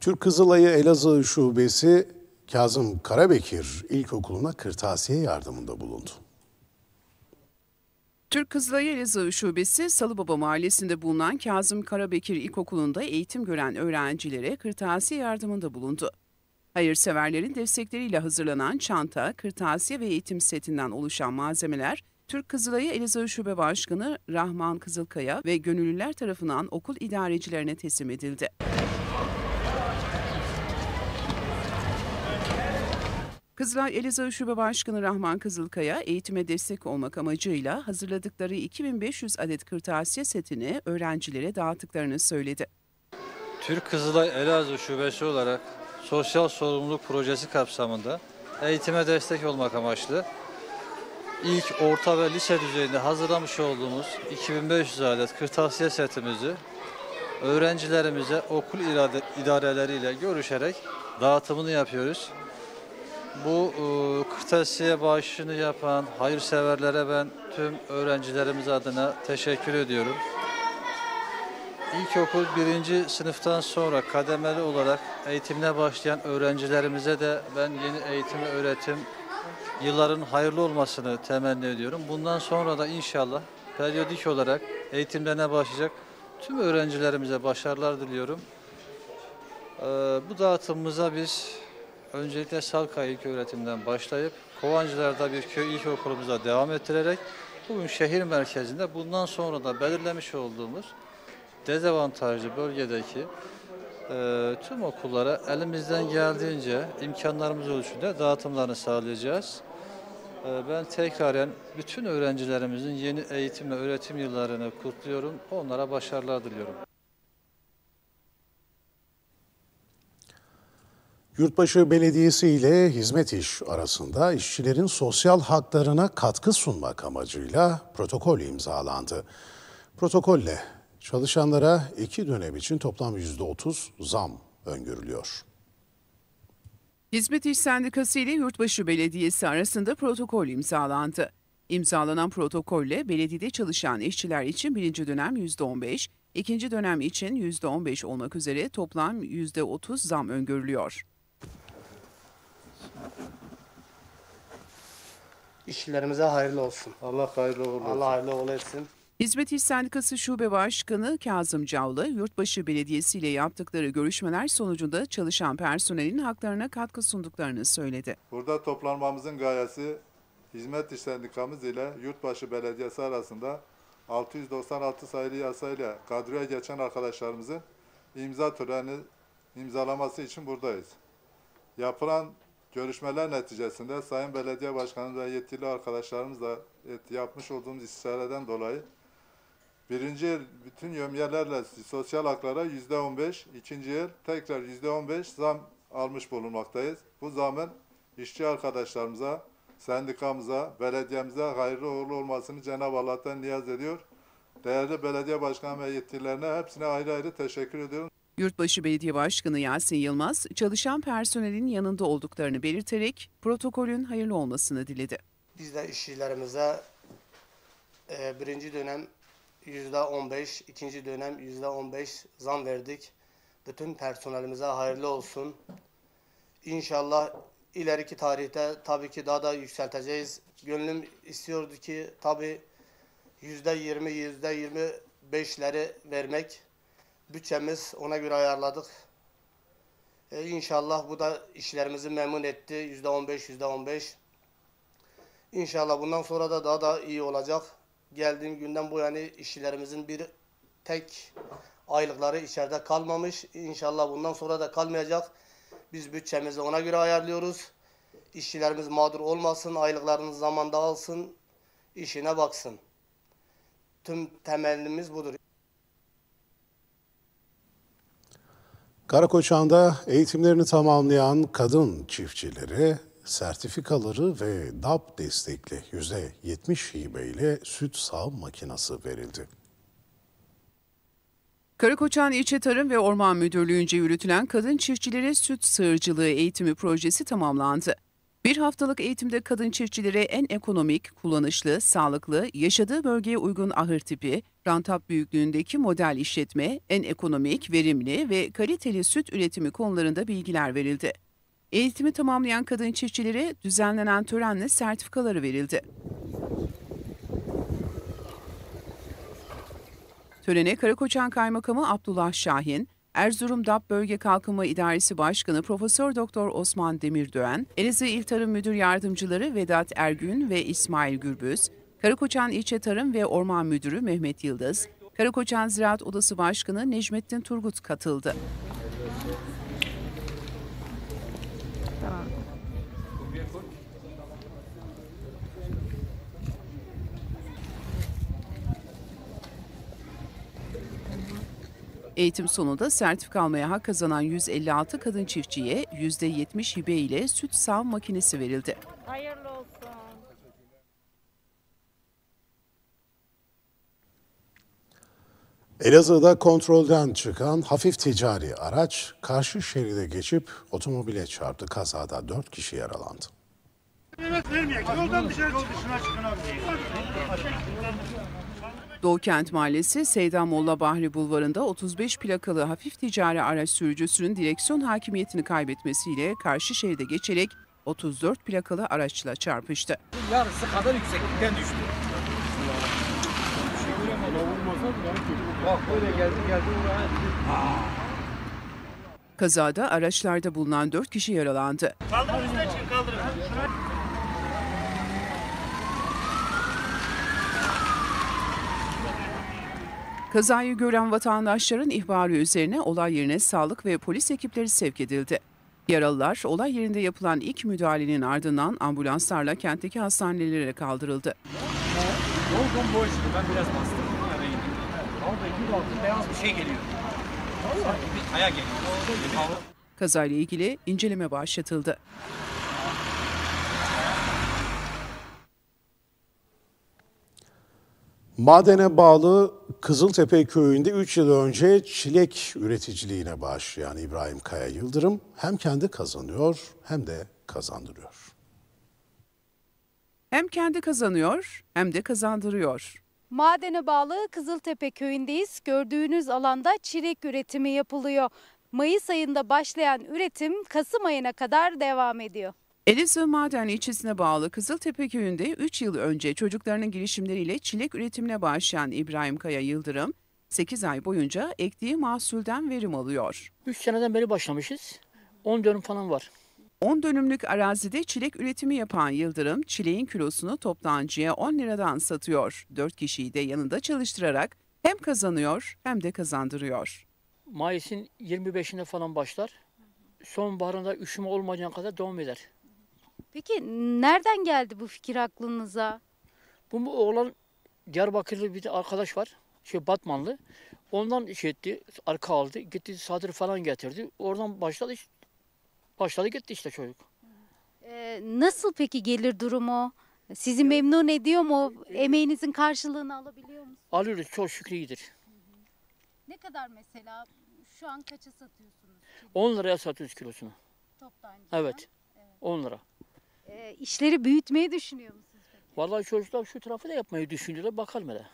Türk Kızılayı Elazığ Şubesi Kazım Karabekir İlkokulu'na kırtasiye yardımında bulundu. Türk Kızılayı Elazığ Şubesi Salıbaba Mahallesi'nde bulunan Kazım Karabekir İlkokulu'nda eğitim gören öğrencilere kırtasiye yardımında bulundu. Hayırseverlerin destekleriyle hazırlanan çanta, kırtasiye ve eğitim setinden oluşan malzemeler Türk Kızılayı Elazığ Şube Başkanı Rahman Kızılkaya ve gönüllüler tarafından okul idarecilerine teslim edildi. Kızılay Elazığ Şube Başkanı Rahman Kızılkaya eğitime destek olmak amacıyla hazırladıkları 2500 adet kırtasiye setini öğrencilere dağıttıklarını söyledi. Türk Kızılay Elazığ Şubesi olarak sosyal sorumluluk projesi kapsamında eğitime destek olmak amaçlı ilk orta ve lise düzeyinde hazırlamış olduğumuz 2500 adet kırtasiye setimizi öğrencilerimize okul idareleriyle görüşerek dağıtımını yapıyoruz. Bu e, kırtasiye bağışını yapan hayırseverlere ben tüm öğrencilerimiz adına teşekkür ediyorum. İlkokul birinci sınıftan sonra kademeli olarak eğitimine başlayan öğrencilerimize de ben yeni eğitim öğretim yılların hayırlı olmasını temenni ediyorum. Bundan sonra da inşallah periyodik olarak eğitimlerine başlayacak tüm öğrencilerimize başarılar diliyorum. Ee, bu dağıtımımıza biz öncelikle Salkay İlköğretim'den başlayıp Kovancılar'da bir köy ilkokulumuza devam ettirerek bugün şehir merkezinde bundan sonra da belirlemiş olduğumuz dezavantajlı bölgedeki e, tüm okullara elimizden geldiğince imkanlarımız ölçüsünde dağıtımlarını sağlayacağız. E, ben tekraren bütün öğrencilerimizin yeni eğitim ve öğretim yıllarını kutluyorum. Onlara başarılar diliyorum. Yurtbaşı Belediyesi ile Hizmet İş arasında işçilerin sosyal haklarına katkı sunmak amacıyla protokol imzalandı. Protokolle çalışanlara iki dönem için toplam %30 zam öngörülüyor. Hizmet İş Sendikası ile Yurtbaşı Belediyesi arasında protokol imzalandı. İmzalanan protokolle belediyede çalışan işçiler için birinci dönem %15, ikinci dönem için %15 olmak üzere toplam %30 zam öngörülüyor. İşçilerimize hayırlı olsun. Allah hayırlı uğurlu Allah hayırlı uğurlu etsin. Hizmet İş Sendikası Şube Başkanı Kazım Cavlı, Yurtbaşı Belediyesi ile yaptıkları görüşmeler sonucunda çalışan personelin haklarına katkı sunduklarını söyledi. Burada toplanmamızın gayesi Hizmet İş Sendikamız ile Yurtbaşı Belediyesi arasında 696 sayılı yasayla kadroya geçen arkadaşlarımızın imza töreni imzalaması için buradayız. Yapılan görüşmeler neticesinde Sayın Belediye Başkanı ve yetkili arkadaşlarımızla yapmış olduğumuz istişareden dolayı birinci yıl bütün yömyelerle sosyal haklara yüzde on beş, ikinci yıl tekrar yüzde on beş zam almış bulunmaktayız. Bu zamın işçi arkadaşlarımıza, sendikamıza, belediyemize hayırlı uğurlu olmasını Cenab-ı Allah'tan niyaz ediyor. Değerli belediye başkanı ve yetkililerine hepsine ayrı ayrı teşekkür ediyorum. Yurtbaşı Belediye Başkanı Yasin Yılmaz, çalışan personelin yanında olduklarını belirterek protokolün hayırlı olmasını diledi. Biz de işçilerimize e, birinci dönem yüzde on beş, ikinci dönem yüzde on beş zam verdik. Bütün personelimize hayırlı olsun. İnşallah ileriki tarihte tabii ki daha da yükselteceğiz. Gönlüm istiyordu ki tabii yüzde yirmi, yüzde yirmi beşleri vermek. Bütçemiz ona göre ayarladık. Ee, inşallah bu da işlerimizi memnun etti. Yüzde on beş, yüzde on beş. İnşallah bundan sonra da daha da iyi olacak. Geldiğim günden bu yani işçilerimizin bir tek aylıkları içeride kalmamış. İnşallah bundan sonra da kalmayacak. Biz bütçemizi ona göre ayarlıyoruz. İşçilerimiz mağdur olmasın, aylıklarını zamanda alsın, işine baksın. Tüm temennimiz budur. Karakoçan'da eğitimlerini tamamlayan kadın çiftçilere sertifikaları ve DAP destekli %70 hibeyle süt sağım makinesi verildi. Karakoçan İlçe Tarım ve Orman Müdürlüğü'nce yürütülen kadın çiftçilere süt sığırcılığı eğitimi projesi tamamlandı. Bir haftalık eğitimde kadın çiftçilere en ekonomik, kullanışlı, sağlıklı, yaşadığı bölgeye uygun ahır tipi, rantap büyüklüğündeki model işletme, en ekonomik, verimli ve kaliteli süt üretimi konularında bilgiler verildi. Eğitimi tamamlayan kadın çiftçilere düzenlenen törenle sertifikaları verildi. Törene Karakoçan Kaymakamı Abdullah Şahin, Erzurum DAP Bölge Kalkınma İdaresi Başkanı Profesör Doktor Osman Demirdöğen, Elazığ İl Tarım Müdür Yardımcıları Vedat Ergün ve İsmail Gürbüz, Karakoçan İlçe Tarım ve Orman Müdürü Mehmet Yıldız, Karakoçan Ziraat Odası Başkanı Necmettin Turgut katıldı. Eğitim sonunda sertifika almaya hak kazanan 156 kadın çiftçiye %70 hibe ile süt sağım makinesi verildi. Hayırlı olsun. Elazığ'da kontrolden çıkan hafif ticari araç karşı şeride geçip otomobile çarptı. Kazada 4 kişi yaralandı. Yoldan dışarı dışına çıkın abi. Doğukent Mahallesi Seyda Molla Bahri Bulvarı'nda 35 plakalı hafif ticari araç sürücüsünün direksiyon hakimiyetini kaybetmesiyle karşı şeride geçerek 34 plakalı araçla çarpıştı. Yarısı kadar yükseklikten düştü. Bak böyle geldi geldi. Kazada araçlarda bulunan 4 kişi yaralandı. Kaldırın üstüne çıkın kaldırın. Kazayı gören vatandaşların ihbarı üzerine olay yerine sağlık ve polis ekipleri sevk edildi. Yaralılar olay yerinde yapılan ilk müdahalenin ardından ambulanslarla kentteki hastanelere kaldırıldı. Yol boş. Ben biraz bastım. Eve indim. Vallahi bir baktım beyaz bir şey geliyor. Sanki bir kaya geliyor. Kazayla ilgili inceleme başlatıldı. Madene bağlı Kızıltepe köyünde 3 yıl önce çilek üreticiliğine başlayan İbrahim Kaya Yıldırım hem kendi kazanıyor hem de kazandırıyor. Hem kendi kazanıyor hem de kazandırıyor. Madene bağlı Kızıltepe köyündeyiz. Gördüğünüz alanda çilek üretimi yapılıyor. Mayıs ayında başlayan üretim Kasım ayına kadar devam ediyor. Elazığ Maden ilçesine bağlı Kızıltepe köyünde 3 yıl önce çocuklarının girişimleriyle çilek üretimine başlayan İbrahim Kaya Yıldırım, 8 ay boyunca ektiği mahsulden verim alıyor. 3 seneden beri başlamışız. 10 dönüm falan var. 10 dönümlük arazide çilek üretimi yapan Yıldırım, çileğin kilosunu toptancıya 10 liradan satıyor. 4 kişiyi de yanında çalıştırarak hem kazanıyor hem de kazandırıyor. Mayıs'ın 25'inde falan başlar. Sonbaharında üşüme olmayacak kadar devam eder. Peki nereden geldi bu fikir aklınıza? Bu bu oğlan Diyarbakırlı bir de arkadaş var. Şey Batmanlı. Ondan şey etti, arka aldı. Gitti sadır falan getirdi. Oradan başladı. Başladı gitti işte çocuk. Ee, nasıl peki gelir durumu? Sizi memnun ediyor mu? Emeğinizin karşılığını alabiliyor musunuz? Alıyoruz çok şükür iyidir. Ne kadar mesela? Şu an kaça satıyorsunuz? 10 liraya satıyoruz kilosunu. Toptancı. Evet. 10 lira. Ee, işleri büyütmeyi düşünüyor musunuz? Vallahi çocuklar şu tarafı da yapmayı düşünüyorlar. Bakalım hele.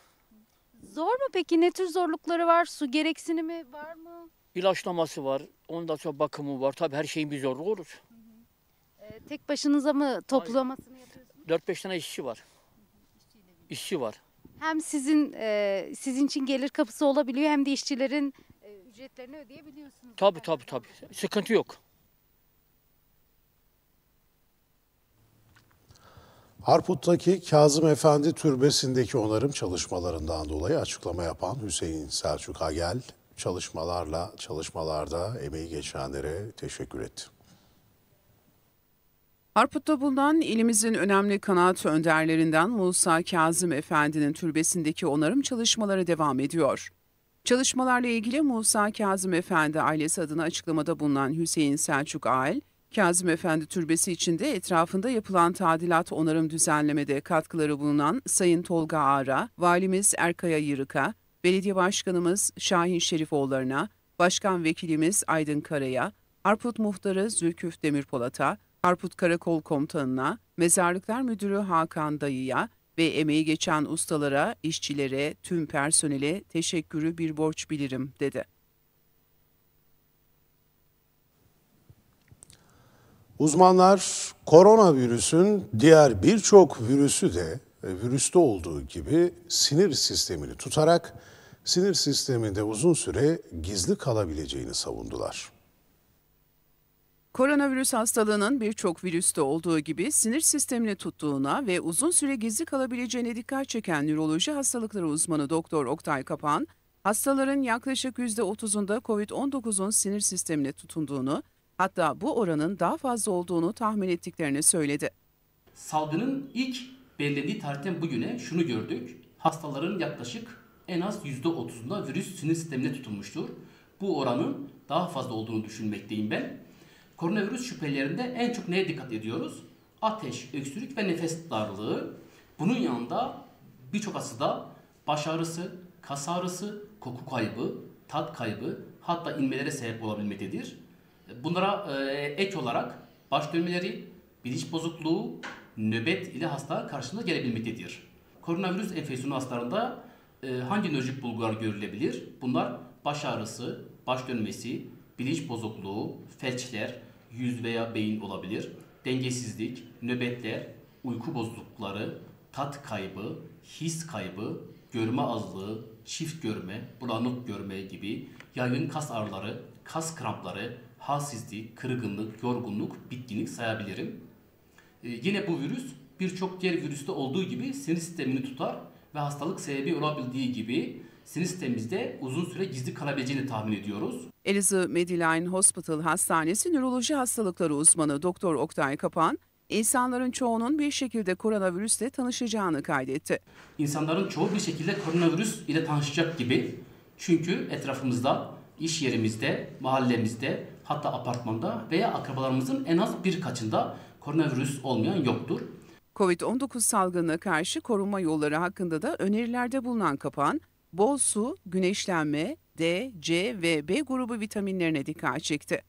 Zor mu peki? Ne tür zorlukları var? Su gereksinimi var mı? İlaçlaması var. Ondan sonra bakımı var. Tabii her şeyin bir zorluğu olur. Ee, tek başınıza mı toplamasını yapıyorsunuz? 4-5 tane işçi var. İşçi var. Hem sizin e, sizin için gelir kapısı olabiliyor hem de işçilerin e, ücretlerini ödeyebiliyorsunuz. Tabii tabii tabii. Sıkıntı yok. Harput'taki Kazım Efendi Türbesi'ndeki onarım çalışmalarından dolayı açıklama yapan Hüseyin Selçuk Agel, çalışmalarla çalışmalarda emeği geçenlere teşekkür etti. Harput'ta bulunan ilimizin önemli kanaat önderlerinden Musa Kazım Efendi'nin türbesindeki onarım çalışmaları devam ediyor. Çalışmalarla ilgili Musa Kazım Efendi ailesi adına açıklamada bulunan Hüseyin Selçuk Ail, Kazım Efendi Türbesi içinde etrafında yapılan tadilat onarım düzenlemede katkıları bulunan Sayın Tolga Ağra, Valimiz Erkaya Yırık'a, Belediye Başkanımız Şahin Şerifoğulları'na, Başkan Vekilimiz Aydın Kara'ya, Harput Muhtarı Zülküf Demirpolat'a, Harput Karakol Komutanı'na, Mezarlıklar Müdürü Hakan Dayı'ya ve emeği geçen ustalara, işçilere, tüm personele teşekkürü bir borç bilirim, dedi. Uzmanlar koronavirüsün diğer birçok virüsü de e, virüste olduğu gibi sinir sistemini tutarak sinir sisteminde uzun süre gizli kalabileceğini savundular. Koronavirüs hastalığının birçok virüste olduğu gibi sinir sistemini tuttuğuna ve uzun süre gizli kalabileceğine dikkat çeken nöroloji hastalıkları uzmanı Doktor Oktay Kapan, hastaların yaklaşık %30'unda COVID-19'un sinir sistemine tutunduğunu, hatta bu oranın daha fazla olduğunu tahmin ettiklerini söyledi. Salgının ilk belirlendiği tarihten bugüne şunu gördük. Hastaların yaklaşık en az %30'unda virüs sinir sistemine tutunmuştur. Bu oranın daha fazla olduğunu düşünmekteyim ben. Koronavirüs şüphelerinde en çok neye dikkat ediyoruz? Ateş, öksürük ve nefes darlığı. Bunun yanında birçok hastada baş ağrısı, kas ağrısı, koku kaybı, tat kaybı hatta inmelere sebep olabilmektedir. Bunlara e, ek olarak baş dönmeleri, bilinç bozukluğu, nöbet ile hasta karşımıza gelebilmektedir. Koronavirüs enfeksiyonu hastalarında e, hangi nörolojik bulgular görülebilir? Bunlar baş ağrısı, baş dönmesi, bilinç bozukluğu, felçler, yüz veya beyin olabilir, dengesizlik, nöbetler, uyku bozuklukları, tat kaybı, his kaybı, görme azlığı, çift görme, bulanık görme gibi yaygın kas ağrıları, kas krampları, halsizlik, kırgınlık, yorgunluk, bitkinlik sayabilirim. Ee, yine bu virüs birçok diğer virüste olduğu gibi sinir sistemini tutar ve hastalık sebebi olabildiği gibi sinir sistemimizde uzun süre gizli kalabileceğini tahmin ediyoruz. Elazığ Medline Hospital Hastanesi Nöroloji Hastalıkları uzmanı Doktor Oktay Kapan, insanların çoğunun bir şekilde koronavirüsle tanışacağını kaydetti. İnsanların çoğu bir şekilde koronavirüs ile tanışacak gibi. Çünkü etrafımızda, iş yerimizde, mahallemizde, hatta apartmanda veya akrabalarımızın en az birkaçında koronavirüs olmayan yoktur. Covid-19 salgınına karşı korunma yolları hakkında da önerilerde bulunan Kapan, bol su, güneşlenme, D, C ve B grubu vitaminlerine dikkat çekti.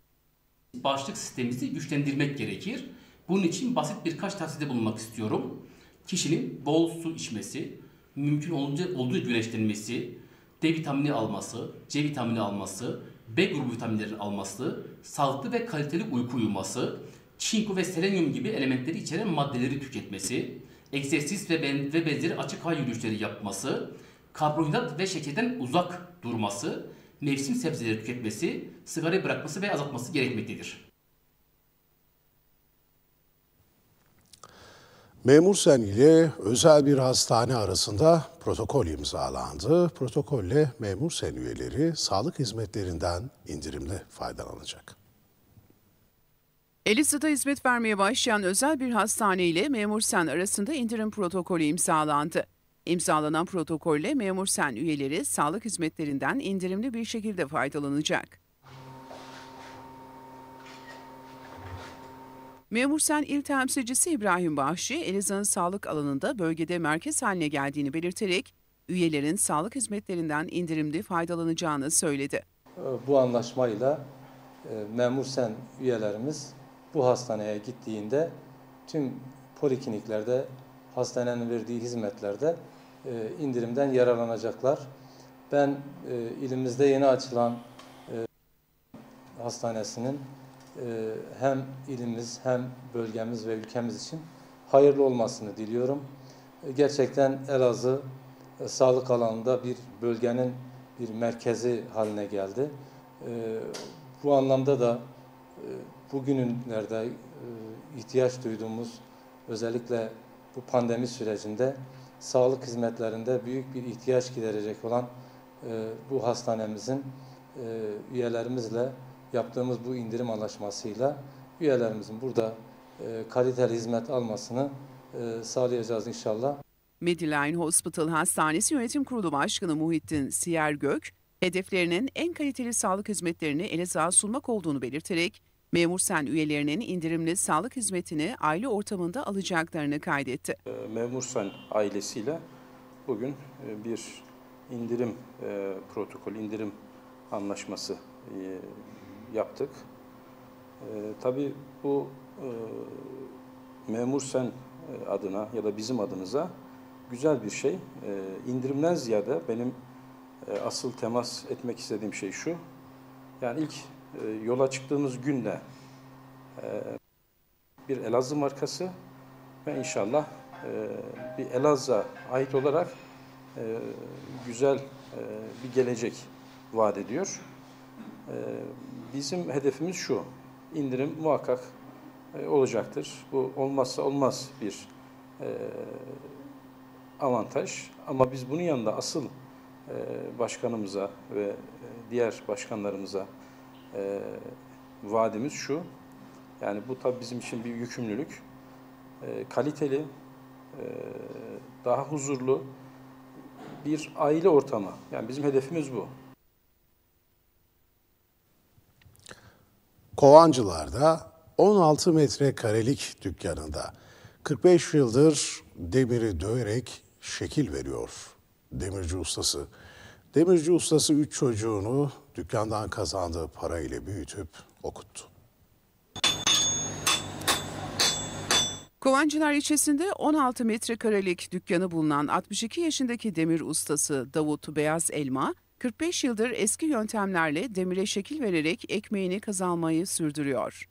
Bağışıklık sistemimizi güçlendirmek gerekir. Bunun için basit birkaç tavsiyede bulunmak istiyorum. Kişinin bol su içmesi, mümkün olunca olduğu güneşlenmesi, D vitamini alması, C vitamini alması, B grubu vitaminlerini alması, sağlıklı ve kaliteli uyku uyuması, çinko ve selenyum gibi elementleri içeren maddeleri tüketmesi, egzersiz ve, ben, ve benzeri açık hava yürüyüşleri yapması, karbonhidrat ve şekerden uzak durması, mevsim sebzeleri tüketmesi, sigarayı bırakması ve azaltması gerekmektedir. Memur Sen ile özel bir hastane arasında protokol imzalandı. Protokolle Memur Sen üyeleri sağlık hizmetlerinden indirimle faydalanacak. Elazığ'da hizmet vermeye başlayan özel bir hastane ile Memur Sen arasında indirim protokolü imzalandı. İmzalanan protokolle Memur Sen üyeleri sağlık hizmetlerinden indirimli bir şekilde faydalanacak. Memur Sen İl Temsilcisi İbrahim Bahşi, Elazığ'ın sağlık alanında bölgede merkez haline geldiğini belirterek, üyelerin sağlık hizmetlerinden indirimli faydalanacağını söyledi. Bu anlaşmayla e, Memur Sen üyelerimiz bu hastaneye gittiğinde tüm polikliniklerde, hastanenin verdiği hizmetlerde e, indirimden yararlanacaklar. Ben e, ilimizde yeni açılan hastanesinin hem ilimiz hem bölgemiz ve ülkemiz için hayırlı olmasını diliyorum. Gerçekten Elazığ sağlık alanında bir bölgenin bir merkezi haline geldi. Bu anlamda da bugünlerde ihtiyaç duyduğumuz özellikle bu pandemi sürecinde sağlık hizmetlerinde büyük bir ihtiyaç giderecek olan bu hastanemizin üyelerimizle yaptığımız bu indirim anlaşmasıyla üyelerimizin burada kaliteli hizmet almasını sağlayacağız inşallah. Medline Hospital Hastanesi Yönetim Kurulu Başkanı Muhittin Siyer Gök, hedeflerinin en kaliteli sağlık hizmetlerini Elazığ'a sunmak olduğunu belirterek, Memur Sen üyelerinin indirimli sağlık hizmetini aile ortamında alacaklarını kaydetti. Memur Sen ailesiyle bugün bir indirim protokol, indirim anlaşması yaptık. Tabii bu Memur Sen adına ya da bizim adımıza güzel bir şey. İndirimden ziyade benim asıl temas etmek istediğim şey şu. Yani ilk yola çıktığımız günde bir Elazığ markası ve inşallah bir Elazığ'a ait olarak güzel bir gelecek vaat ediyor. Bizim hedefimiz şu, indirim muhakkak olacaktır. Bu olmazsa olmaz bir avantaj ama biz bunun yanında asıl başkanımıza ve diğer başkanlarımıza e, vaadimiz şu. Yani bu tabii bizim için bir yükümlülük. E, kaliteli, e, daha huzurlu bir aile ortamı. Yani bizim hedefimiz bu. Kovancılar'da 16 metrekarelik dükkanında 45 yıldır demiri döverek şekil veriyor demirci ustası. Demirci ustası üç çocuğunu dükkandan kazandığı para ile büyütüp okuttu. Kovancılar ilçesinde 16 metrekarelik dükkanı bulunan 62 yaşındaki demir ustası Davut Beyaz Elma, 45 yıldır eski yöntemlerle demire şekil vererek ekmeğini kazanmayı sürdürüyor.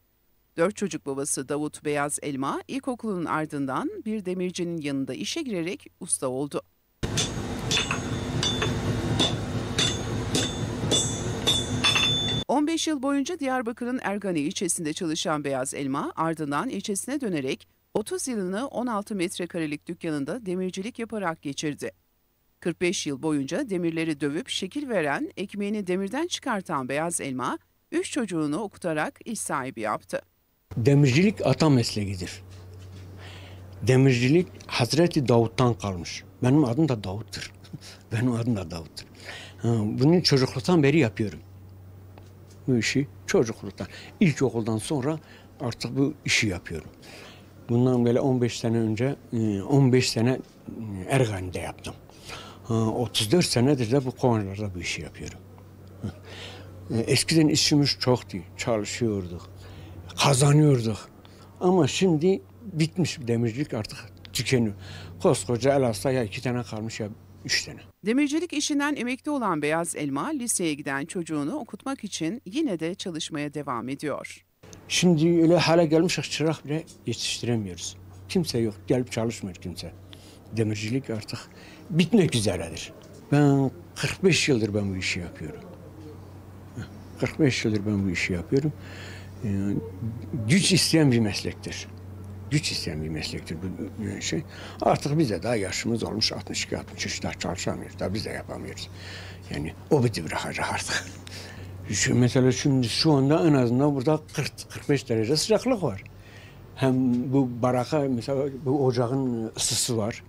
Dört çocuk babası Davut Beyaz Elma, ilkokulun ardından bir demircinin yanında işe girerek usta oldu. 15 yıl boyunca Diyarbakır'ın Ergani ilçesinde çalışan Beyaz Elma ardından ilçesine dönerek 30 yılını 16 metrekarelik dükkanında demircilik yaparak geçirdi. 45 yıl boyunca demirleri dövüp şekil veren, ekmeğini demirden çıkartan Beyaz Elma, üç çocuğunu okutarak iş sahibi yaptı. Demircilik ata mesleğidir. Demircilik Hazreti Davut'tan kalmış. Benim adım da Davut'tur. Benim adım da Davut'tur. Bunu çocukluktan beri yapıyorum. Bu işi çocukluktan. İlkokuldan sonra artık bu işi yapıyorum. Bundan böyle 15 sene önce, e, 15 sene e, Ergani'de yaptım. Ha, 34 senedir de bu Konya'larda bu işi yapıyorum. E, Eskiden işimiz çoktu. Çalışıyorduk. Kazanıyorduk. Ama şimdi bitmiş demircilik artık tükeniyor. Koskoca Elazığ'da ya iki tane kalmış ya üç tane. Demircilik işinden emekli olan Beyaz Elma, liseye giden çocuğunu okutmak için yine de çalışmaya devam ediyor. Şimdi öyle hale gelmişik çırak bile yetiştiremiyoruz. Kimse yok. Gelip çalışmıyor kimse. Demircilik artık bitmek üzeredir. Ben 45 yıldır ben bu işi yapıyorum. 45 yıldır ben bu işi yapıyorum. Yani güç isteyen bir meslektir. Güç isteyen bir meslektir bu şey. Artık bize daha yaşımız olmuş 62 63 daha çalışamıyoruz. Daha biz de yapamıyoruz. Yani o bizi bırakacak artık. Şu mesela şimdi şu anda en azından burada 40 45 derece sıcaklık var. Hem bu baraka mesela bu ocağın ısısı var.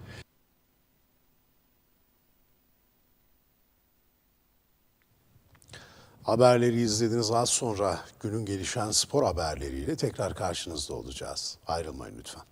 Haberleri izlediniz az sonra günün gelişen spor haberleriyle tekrar karşınızda olacağız. Ayrılmayın lütfen.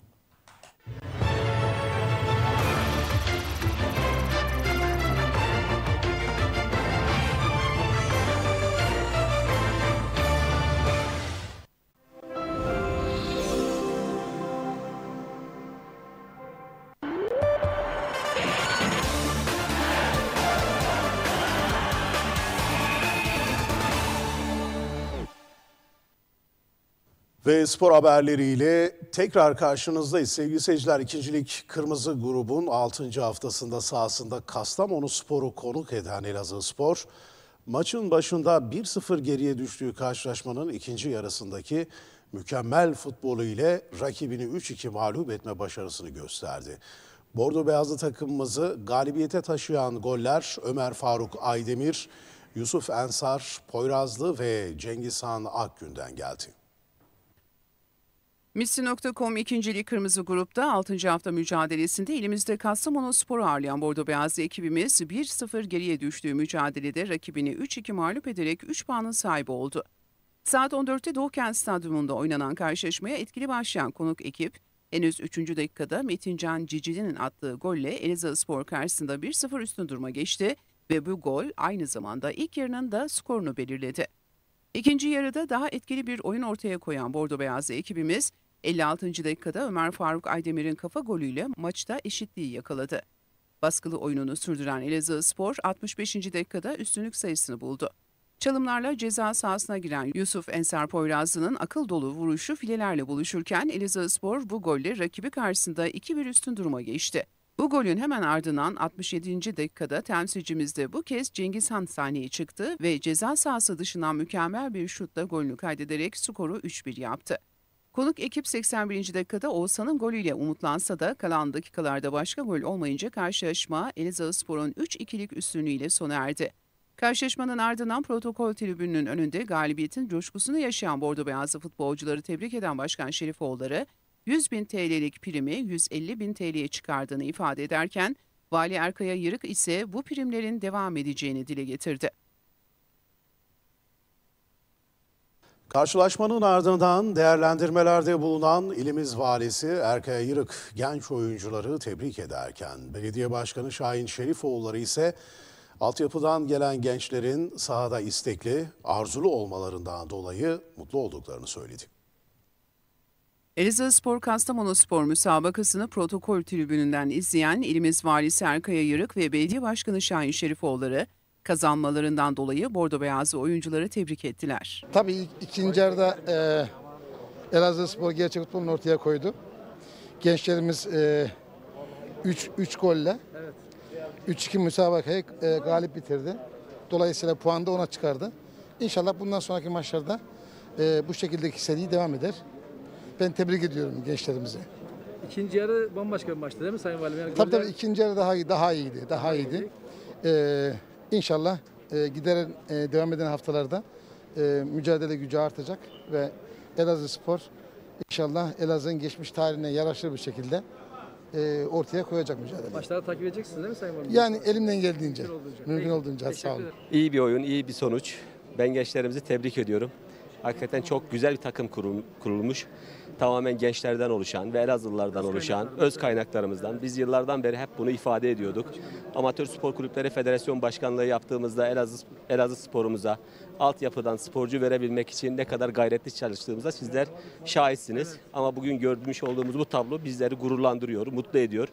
Ve spor haberleriyle tekrar karşınızdayız. Sevgili seyirciler, ikincilik Kırmızı grubun 6. haftasında sahasında Kastamonu Spor'u konuk eden Elazığ Spor, maçın başında 1-0 geriye düştüğü karşılaşmanın ikinci yarısındaki mükemmel futbolu ile rakibini 3-2 mağlup etme başarısını gösterdi. Bordo Beyazlı takımımızı galibiyete taşıyan goller Ömer Faruk Aydemir, Yusuf Ensar, Poyrazlı ve Cengizhan Akgün'den geldi. Misli.com ikincilik kırmızı grupta 6. hafta mücadelesinde elimizde Kastamonu Spor ağırlayan Bordo Beyazlı ekibimiz 1-0 geriye düştüğü mücadelede rakibini 3-2 mağlup ederek 3 puanın sahibi oldu. Saat 14'te Doğukent Stadyumunda oynanan karşılaşmaya etkili başlayan konuk ekip henüz 3. dakikada Metincan Cicili'nin attığı golle Elazığ Spor karşısında 1-0 üstün duruma geçti ve bu gol aynı zamanda ilk yarının da skorunu belirledi. İkinci yarıda daha etkili bir oyun ortaya koyan Bordo Beyazlı ekibimiz 56. dakikada Ömer Faruk Aydemir'in kafa golüyle maçta eşitliği yakaladı. Baskılı oyununu sürdüren Elazığ Spor 65. dakikada üstünlük sayısını buldu. Çalımlarla ceza sahasına giren Yusuf Ensar Poyrazlı'nın akıl dolu vuruşu filelerle buluşurken Elazığ Spor bu golle rakibi karşısında 2-1 üstün duruma geçti. Bu golün hemen ardından 67. dakikada temsilcimizde bu kez Cengizhan sahneye çıktı ve ceza sahası dışından mükemmel bir şutla golünü kaydederek skoru 3-1 yaptı. Konuk ekip 81. dakikada Oğuzhan'ın golüyle umutlansa da kalan dakikalarda başka gol olmayınca karşılaşma Elazığ Spor'un 3-2'lik üstünlüğüyle sona erdi. Karşılaşmanın ardından protokol tribününün önünde galibiyetin coşkusunu yaşayan Bordo Beyazlı futbolcuları tebrik eden Başkan Şerifoğulları, 100 bin TL'lik primi 150 bin TL'ye çıkardığını ifade ederken, Vali Erkaya Yırık ise bu primlerin devam edeceğini dile getirdi. Karşılaşmanın ardından değerlendirmelerde bulunan ilimiz valisi Erkaya Yırık genç oyuncuları tebrik ederken belediye başkanı Şahin Şerifoğulları ise altyapıdan gelen gençlerin sahada istekli, arzulu olmalarından dolayı mutlu olduklarını söyledi. Elazığ Spor Kastamonu Spor müsabakasını protokol tribününden izleyen ilimiz valisi Erkaya Yırık ve belediye başkanı Şahin Şerifoğulları kazanmalarından dolayı Bordo Beyazlı oyuncuları tebrik ettiler. Tabii ikinci yarıda e, Elazığ Spor gerçek futbolunu ortaya koydu. Gençlerimiz 3 3 golle 3-2 müsabakayı e, galip bitirdi. Dolayısıyla puan da ona çıkardı. İnşallah bundan sonraki maçlarda e, bu şekildeki seri devam eder. Ben tebrik ediyorum gençlerimizi. İkinci yarı bambaşka bir maçtı değil mi Sayın Valim? Yani Tabii goller- tabii ikinci yarı daha iyi, daha iyiydi. Daha iyiydi. Ee, inşallah e, gideren e, devam eden haftalarda e, mücadele gücü artacak ve Elazığ Spor inşallah Elazığ'ın geçmiş tarihine yaraşır bir şekilde e, ortaya koyacak mücadele. Maçları takip edeceksiniz değil mi Sayın Valim? Yani elimden geldiğince, Mümkün olduğunca. mümkün olduğunca sağ olun. İyi bir oyun, iyi bir sonuç. Ben gençlerimizi tebrik ediyorum. Hakikaten çok güzel bir takım kurulmuş. Tamamen gençlerden oluşan ve Elazığlılardan oluşan, öz kaynaklarımızdan. Biz yıllardan beri hep bunu ifade ediyorduk. Amatör Spor Kulüpleri Federasyon Başkanlığı yaptığımızda Elazığ, Elazığ sporumuza altyapıdan sporcu verebilmek için ne kadar gayretli çalıştığımıza sizler şahitsiniz. Ama bugün görmüş olduğumuz bu tablo bizleri gururlandırıyor, mutlu ediyor.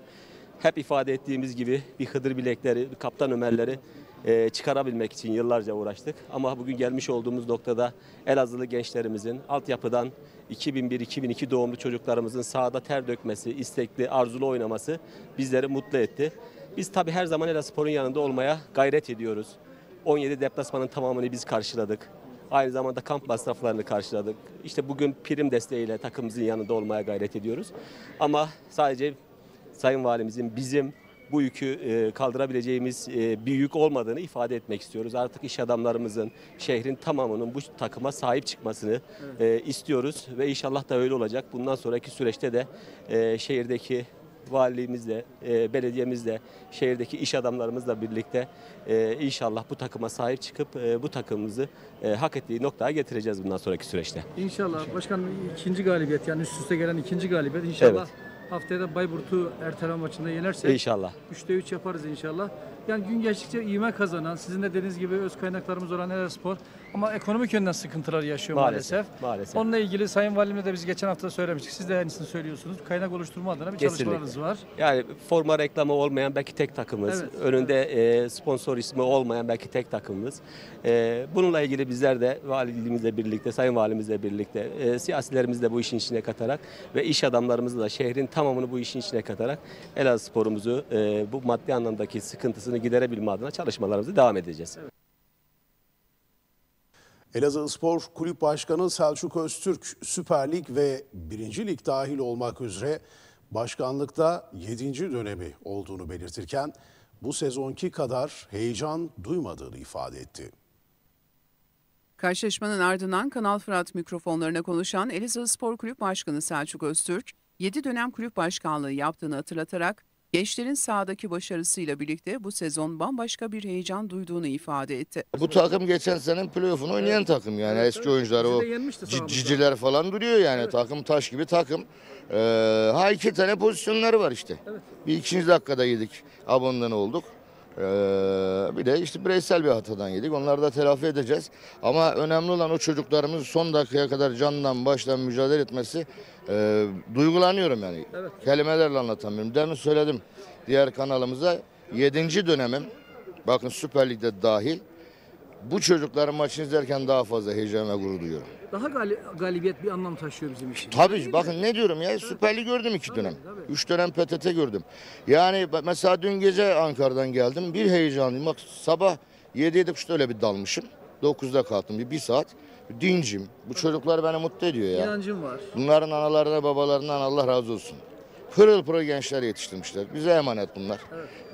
Hep ifade ettiğimiz gibi bir Hıdır bilekleri, bir Kaptan Ömerleri e, çıkarabilmek için yıllarca uğraştık. Ama bugün gelmiş olduğumuz noktada Elazığlı gençlerimizin altyapıdan 2001-2002 doğumlu çocuklarımızın sahada ter dökmesi, istekli, arzulu oynaması bizleri mutlu etti. Biz tabii her zaman Elazığspor'un yanında olmaya gayret ediyoruz. 17 deplasmanın tamamını biz karşıladık. Aynı zamanda kamp masraflarını karşıladık. İşte bugün prim desteğiyle takımımızın yanında olmaya gayret ediyoruz. Ama sadece Sayın Valimizin bizim bu yükü e, kaldırabileceğimiz e, bir yük olmadığını ifade etmek istiyoruz. Artık iş adamlarımızın, şehrin tamamının bu takıma sahip çıkmasını e, istiyoruz ve inşallah da öyle olacak. Bundan sonraki süreçte de şehirdeki valiliğimizle, e, belediyemizle, şehirdeki iş adamlarımızla birlikte e, inşallah bu takıma sahip çıkıp e, bu takımımızı e, hak ettiği noktaya getireceğiz bundan sonraki süreçte. İnşallah başkanım ikinci galibiyet yani üst üste gelen ikinci galibiyet inşallah Evet. Haftaya da Bayburt'u erteleme maçında yenersek İnşallah. 3'te 3 yaparız inşallah. Yani gün geçtikçe ivme kazanan sizin de dediğiniz gibi öz kaynaklarımız olan Elazığspor ama ekonomik yönden sıkıntılar yaşıyor maalesef. Maalesef, maalesef. Onunla ilgili Sayın Valimle de biz geçen hafta söylemiştik. Siz de aynısını söylüyorsunuz. Kaynak oluşturma adına bir Kesinlikle. çalışmalarınız var. Yani forma reklamı olmayan belki tek takımız. Evet, Önünde e, sponsor ismi olmayan belki tek takımımız. E, bununla ilgili bizler de valiliğimizle birlikte, sayın valimizle birlikte, e, siyasilerimizi de bu işin içine katarak ve iş adamlarımızı da şehrin tamamını bu işin içine katarak Elazığ sporumuzu e, bu maddi anlamdaki sıkıntısını giderebilme adına çalışmalarımızı devam edeceğiz. Elazığ Spor Kulüp Başkanı Selçuk Öztürk Süper Lig ve 1. Lig dahil olmak üzere başkanlıkta 7. dönemi olduğunu belirtirken bu sezonki kadar heyecan duymadığını ifade etti. Karşılaşmanın ardından Kanal Fırat mikrofonlarına konuşan Elazığ Spor Kulüp Başkanı Selçuk Öztürk, 7 dönem kulüp başkanlığı yaptığını hatırlatarak gençlerin sahadaki başarısıyla birlikte bu sezon bambaşka bir heyecan duyduğunu ifade etti. Bu takım geçen senenin playoff'unu oynayan takım yani eski oyuncular o ciciler falan duruyor yani takım taş gibi takım. Ee, ha iki tane pozisyonları var işte. Bir ikinci dakikada yedik abondan olduk. Ee, bir de işte bireysel bir hatadan yedik. Onları da telafi edeceğiz. Ama önemli olan o çocuklarımız son dakikaya kadar candan baştan mücadele etmesi. Ee, duygulanıyorum yani. Evet. Kelimelerle anlatamıyorum. Demin söyledim diğer kanalımıza. Yedinci dönemim. Bakın Süper Lig'de dahil. Bu çocukların maçını izlerken daha fazla heyecan ve gurur duyuyorum. Daha gali- galibiyet bir anlam taşıyor bizim için. Tabii bakın ne diyorum ya Süper Lig gördüm iki dönem. Üç dönem PTT gördüm. Yani mesela dün gece Ankara'dan geldim. Bir heyecanlıyım. Bak sabah 7-7.30'da öyle bir dalmışım. 9'da kalktım bir, bir saat. Dincim. Bu çocuklar beni mutlu ediyor ya. İnancım var. Bunların analarına babalarından Allah razı olsun. Pırıl pırıl gençler yetiştirmişler. Bize emanet bunlar.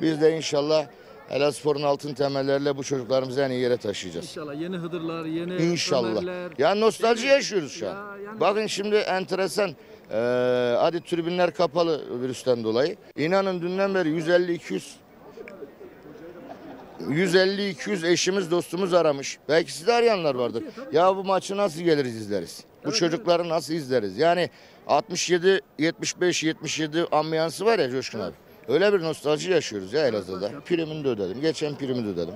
Biz de inşallah Elazığspor'un altın temelleriyle bu çocuklarımızı en iyi yere taşıyacağız. İnşallah yeni Hıdırlar, yeni İnşallah. Ömerler. Ya nostalji yaşıyoruz şu an. Bakın şimdi enteresan. Ee, hadi tribünler kapalı virüsten dolayı. İnanın dünden beri 150-200 150-200 eşimiz dostumuz aramış. Belki sizi arayanlar vardır. Ya bu maçı nasıl geliriz izleriz? Bu çocukları nasıl izleriz? Yani 67, 75, 77 ambiyansı var ya Coşkun abi. Öyle bir nostalji yaşıyoruz ya Elazığ'da. Primini de ödedim. Geçen primi de ödedim.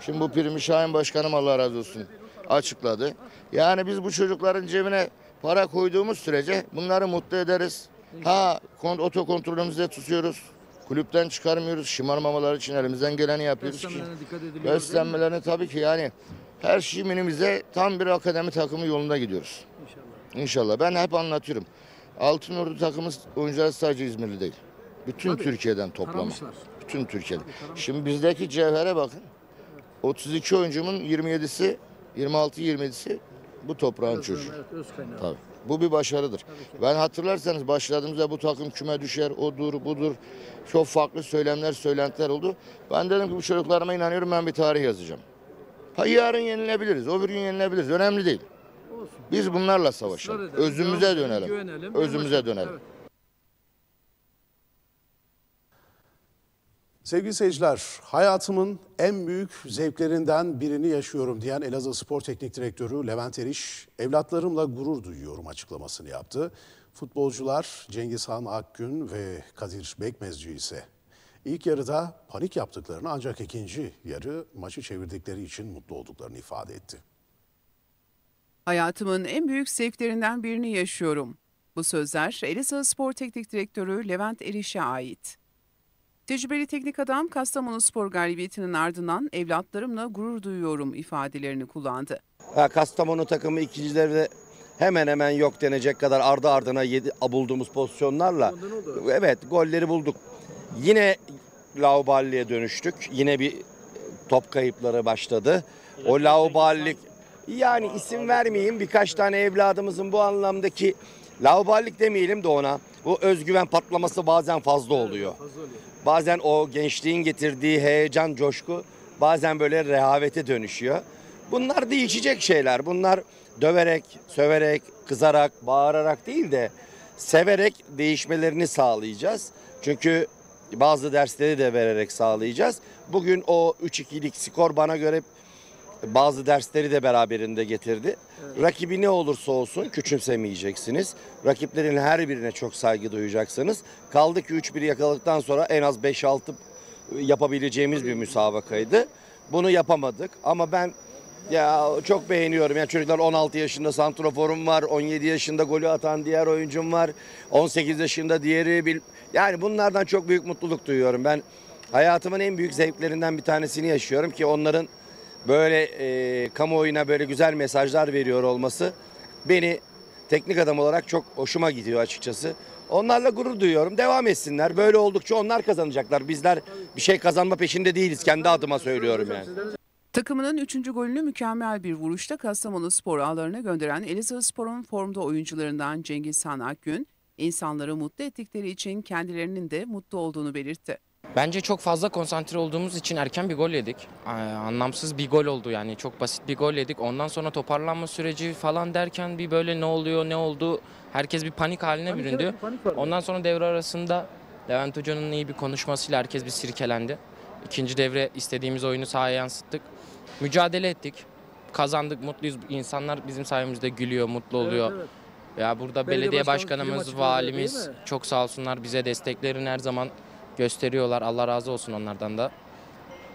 Şimdi bu primi Şahin Başkanım Allah razı olsun açıkladı. Yani biz bu çocukların cebine para koyduğumuz sürece bunları mutlu ederiz. Ha kon- otokontrolümüzü de tutuyoruz. Kulüpten çıkarmıyoruz. Şımarmamalar için elimizden geleni yapıyoruz ki. Beslenmelerine dikkat ediliyor. Beslenmelerine tabii ki yani her şey minimize tam bir akademi takımı yolunda gidiyoruz. İnşallah. İnşallah. Ben hep anlatıyorum. Altın Ordu takımı oyuncuları sadece İzmirli değil. Bütün Tabii. Türkiye'den toplama. Taramışlar. Bütün Türkiye'den. Şimdi bizdeki cevhere bakın. 32 oyuncumun 27'si 26-27'si bu toprağın çocuğu. Evet, öz kaynağı. Tabii. Bu bir başarıdır. Ben hatırlarsanız başladığımızda bu takım küme düşer, odur, budur. Çok farklı söylemler, söylentiler oldu. Ben dedim ki bu çocuklarıma inanıyorum ben bir tarih yazacağım. Ha yarın yenilebiliriz, öbür gün yenilebiliriz. Önemli değil. Biz bunlarla savaşalım. Özümüze dönelim. güvenelim, Özümüze dönelim. Evet. Sevgili seyirciler, hayatımın en büyük zevklerinden birini yaşıyorum diyen Elazığ Spor Teknik Direktörü Levent Eriş, evlatlarımla gurur duyuyorum açıklamasını yaptı. Futbolcular Cengizhan Akgün ve Kadir Bekmezci ise ilk yarıda panik yaptıklarını ancak ikinci yarı maçı çevirdikleri için mutlu olduklarını ifade etti. Hayatımın en büyük zevklerinden birini yaşıyorum. Bu sözler Elazığ Spor Teknik Direktörü Levent Eriş'e ait. Tecrübeli teknik adam Kastamonu Spor galibiyetinin ardından evlatlarımla gurur duyuyorum ifadelerini kullandı. Kastamonu takımı ikincilerde hemen hemen yok denecek kadar ardı ardına yedi, bulduğumuz pozisyonlarla evet golleri bulduk. Yine lauballiğe dönüştük. Yine bir top kayıpları başladı. O lauballik yani isim vermeyeyim birkaç tane evladımızın bu anlamdaki lauballik demeyelim de ona. Bu özgüven patlaması bazen fazla oluyor. Bazen o gençliğin getirdiği heyecan, coşku bazen böyle rehavete dönüşüyor. Bunlar değişecek şeyler. Bunlar döverek, söverek, kızarak, bağırarak değil de severek değişmelerini sağlayacağız. Çünkü bazı dersleri de vererek sağlayacağız. Bugün o 3-2'lik skor bana göre bazı dersleri de beraberinde getirdi. Rakibi ne olursa olsun küçümsemeyeceksiniz. Rakiplerin her birine çok saygı duyacaksınız. Kaldı ki 3-1 yakaladıktan sonra en az 5-6 yapabileceğimiz bir müsabakaydı. Bunu yapamadık ama ben ya çok beğeniyorum. Yani çocuklar 16 yaşında santroforum var, 17 yaşında golü atan diğer oyuncum var, 18 yaşında diğeri bil. Yani bunlardan çok büyük mutluluk duyuyorum. Ben hayatımın en büyük zevklerinden bir tanesini yaşıyorum ki onların böyle e, kamuoyuna böyle güzel mesajlar veriyor olması beni teknik adam olarak çok hoşuma gidiyor açıkçası. Onlarla gurur duyuyorum. Devam etsinler. Böyle oldukça onlar kazanacaklar. Bizler bir şey kazanma peşinde değiliz. Kendi adıma söylüyorum yani. Takımının 3. golünü mükemmel bir vuruşta Kastamonu Spor ağlarına gönderen Elazığ Spor'un formda oyuncularından Cengizhan Akgün, insanları mutlu ettikleri için kendilerinin de mutlu olduğunu belirtti. Bence çok fazla konsantre olduğumuz için erken bir gol yedik. Ee, Anlamsız bir gol oldu yani çok basit bir gol yedik. Ondan sonra toparlanma süreci falan derken bir böyle ne oluyor ne oldu herkes bir panik haline Panik, büründü. evet, panik. Ondan sonra devre arasında Levent Hoca'nın iyi bir konuşmasıyla herkes bir sirkelendi. İkinci devre istediğimiz oyunu sahaya yansıttık. Mücadele ettik. Kazandık, mutluyuz. İnsanlar bizim sayemizde gülüyor, mutlu Evet, oluyor. evet. Ya burada Belediye belediye, başkanımız valimiz çok sağ olsunlar bize desteklerini her zaman gösteriyorlar. Allah razı olsun onlardan da.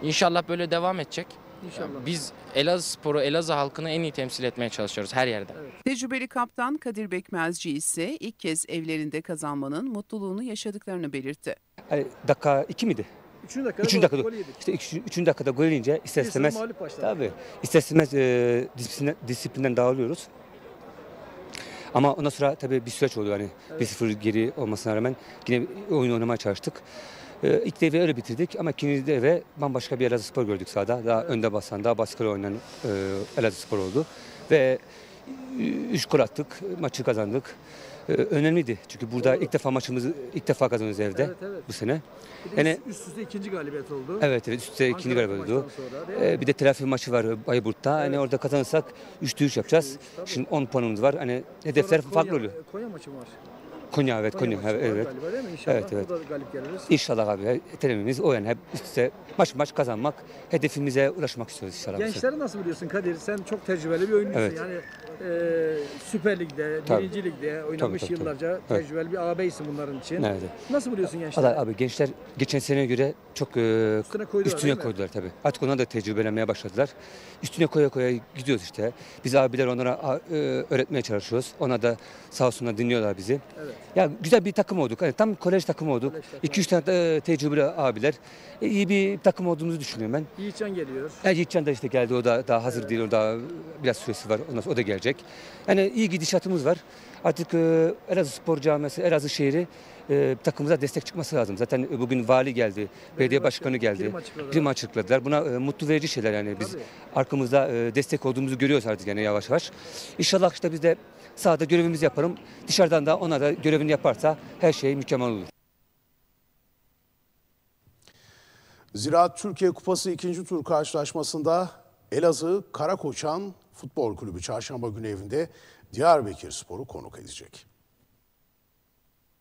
İnşallah böyle devam edecek. İnşallah. Biz Elazığ sporu, Elazığ halkını en iyi temsil etmeye çalışıyoruz her yerde. Tecrübeli kaptan Kadir Bekmezci ise ilk kez evlerinde kazanmanın mutluluğunu yaşadıklarını belirtti. Hani dakika 2 miydi? Üçüncü dakikada Üçüncü gol- dakikada. gol yedik. İşte üç, üçüncü dakikada gol yiyince ister istemez. Tabii. İster istemez e, disiplinden, disiplinden dağılıyoruz. Ama ondan sonra tabii bir süreç oldu yani. Evet. 1-0 geri olmasına rağmen yine oyun oynamaya çalıştık. E, ilk devre öyle bitirdik ama ikinci devre bambaşka bir Elazığ Spor gördük sahada. Daha önde basan, daha baskılı oynayan e, Elazığ Spor oldu. Ve 3 gol attık, maçı kazandık. E, önemliydi çünkü burada ilk defa maçımızı ilk defa kazanıyoruz evde Evet, evet. bu sene. Bir de Yani üst üste ikinci galibiyet oldu. Evet evet üst üste ikinci Ankara'daki galibiyet oldu. sonra? Ee, bir de telafi maçı var Bayburt'ta. Hani orada kazanırsak 3'te 3 yapacağız. Şimdi 10 puanımız var. Hani hedefler Sonra farklı Konya- oluyor. Konya maçı var. Konya evet Konya Konya, evet. evet. galiba değil mi? İnşallah Evet evet. galip geliriz. İnşallah abi. Hedefimiz o yani. Hep üst üste maç maç kazanmak. Hedefimize ulaşmak istiyoruz inşallah. Gençleri nasıl biliyorsun Kadir? Sen çok tecrübeli bir oyuncusun. Evet. Yani e, Süper Lig'de, Tabii. Birinci Lig'de oynamış Tabii, tabii, tabii. yıllarca Evet. tecrübeli bir ağabeysin bunların için. Evet. Nasıl biliyorsun gençleri? Valla abi gençler geçen seneye göre çok e, Üstüne koydular, üstüne koydular tabii. Artık onlar da tecrübelenmeye başladılar. Üstüne koya koya gidiyoruz işte. Biz abiler onlara e, öğretmeye çalışıyoruz. Ona da sağ olsunlar dinliyorlar bizi. Evet. Ya güzel bir takım olduk. Hani tam kolej takımı olduk. 2-3 tane de, e, tecrübeli abiler. E, iyi bir takım olduğumuzu düşünüyorum ben. Yiğitcan geliyor. E, Yiğitcan da işte geldi. O da daha hazır değil. O da biraz süresi var. Ondan sonra o da gelecek. Yani iyi gidişatımız var. Artık e, Elazığ Spor Camiası, Elazığ şehri e, takımımıza destek çıkması lazım. Zaten e, bugün vali geldi, belediye başkanı geldi. prim açıkladılar. Prim açıkladılar. Buna e, mutlu verici şeyler yani. Biz arkamızda e, destek olduğumuzu görüyoruz artık yani yavaş yavaş. İnşallah işte biz de Sahada görevimizi yaparım. Dışarıdan da ona da görevini yaparsa her şey mükemmel olur. Ziraat Türkiye Kupası ikinci tur karşılaşmasında Elazığ Karakoçan Futbol Kulübü çarşamba günü evinde Diyarbakır Spor'u konuk edecek.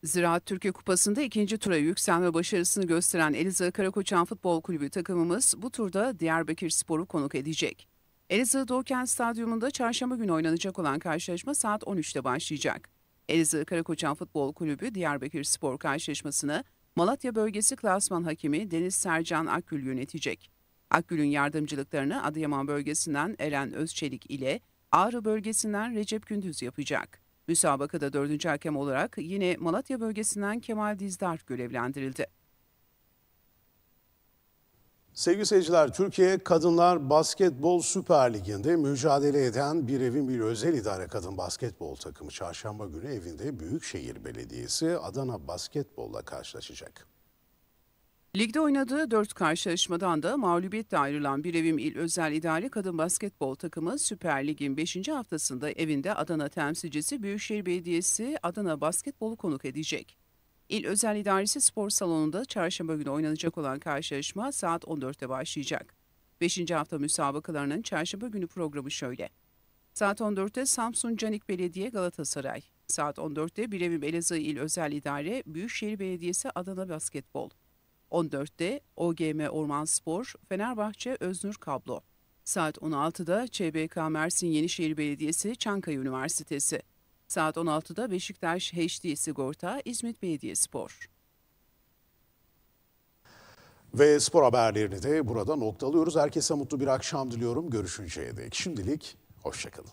Ziraat Türkiye Kupası'nda ikinci tura yükselme başarısını gösteren Elazığ Karakoçan Futbol Kulübü takımımız bu turda Diyarbakır Spor'u konuk edecek. Elazığ Doğukent Stadyumunda çarşamba günü oynanacak olan karşılaşma saat 13'te başlayacak. Elazığ Karakoçan Futbol Kulübü Diyarbakır Spor karşılaşmasını Malatya Bölgesi Klasman Hakimi Deniz Sercan Akgül yönetecek. Akgül'ün yardımcılıklarını Adıyaman bölgesinden Eren Özçelik ile Ağrı bölgesinden Recep Gündüz yapacak. Müsabakada dördüncü hakem olarak yine Malatya bölgesinden Kemal Dizdar görevlendirildi. Sevgili seyirciler, Türkiye Kadınlar Basketbol Süper Ligi'nde mücadele eden bir evin bir özel idare kadın basketbol takımı çarşamba günü evinde Büyükşehir Belediyesi Adana Basketbol'la karşılaşacak. Ligde oynadığı dört karşılaşmadan da mağlubiyetle ayrılan Birevim İl Özel İdare Kadın Basketbol takımı Süper Lig'in 5. haftasında evinde Adana temsilcisi Büyükşehir Belediyesi Adana Basketbol'u konuk edecek. İl Özel İdaresi Spor Salonu'nda çarşamba günü oynanacak olan karşılaşma saat 14'te başlayacak. 5. hafta müsabakalarının çarşamba günü programı şöyle. Saat 14'te Samsun Canik Belediye Galatasaray. Saat 14'te Birevim Elazığ İl Özel İdare Büyükşehir Belediyesi Adana Basketbol. 14'te OGM Orman Spor, Fenerbahçe Öznur Kablo. Saat 16'da ÇBK Mersin Yenişehir Belediyesi Çankaya Üniversitesi. Saat 16'da Beşiktaş HD Sigorta İzmit Belediyespor. Ve spor haberlerini de burada noktalıyoruz. Herkese mutlu bir akşam diliyorum. Görüşünceye dek. Şimdilik hoşçakalın.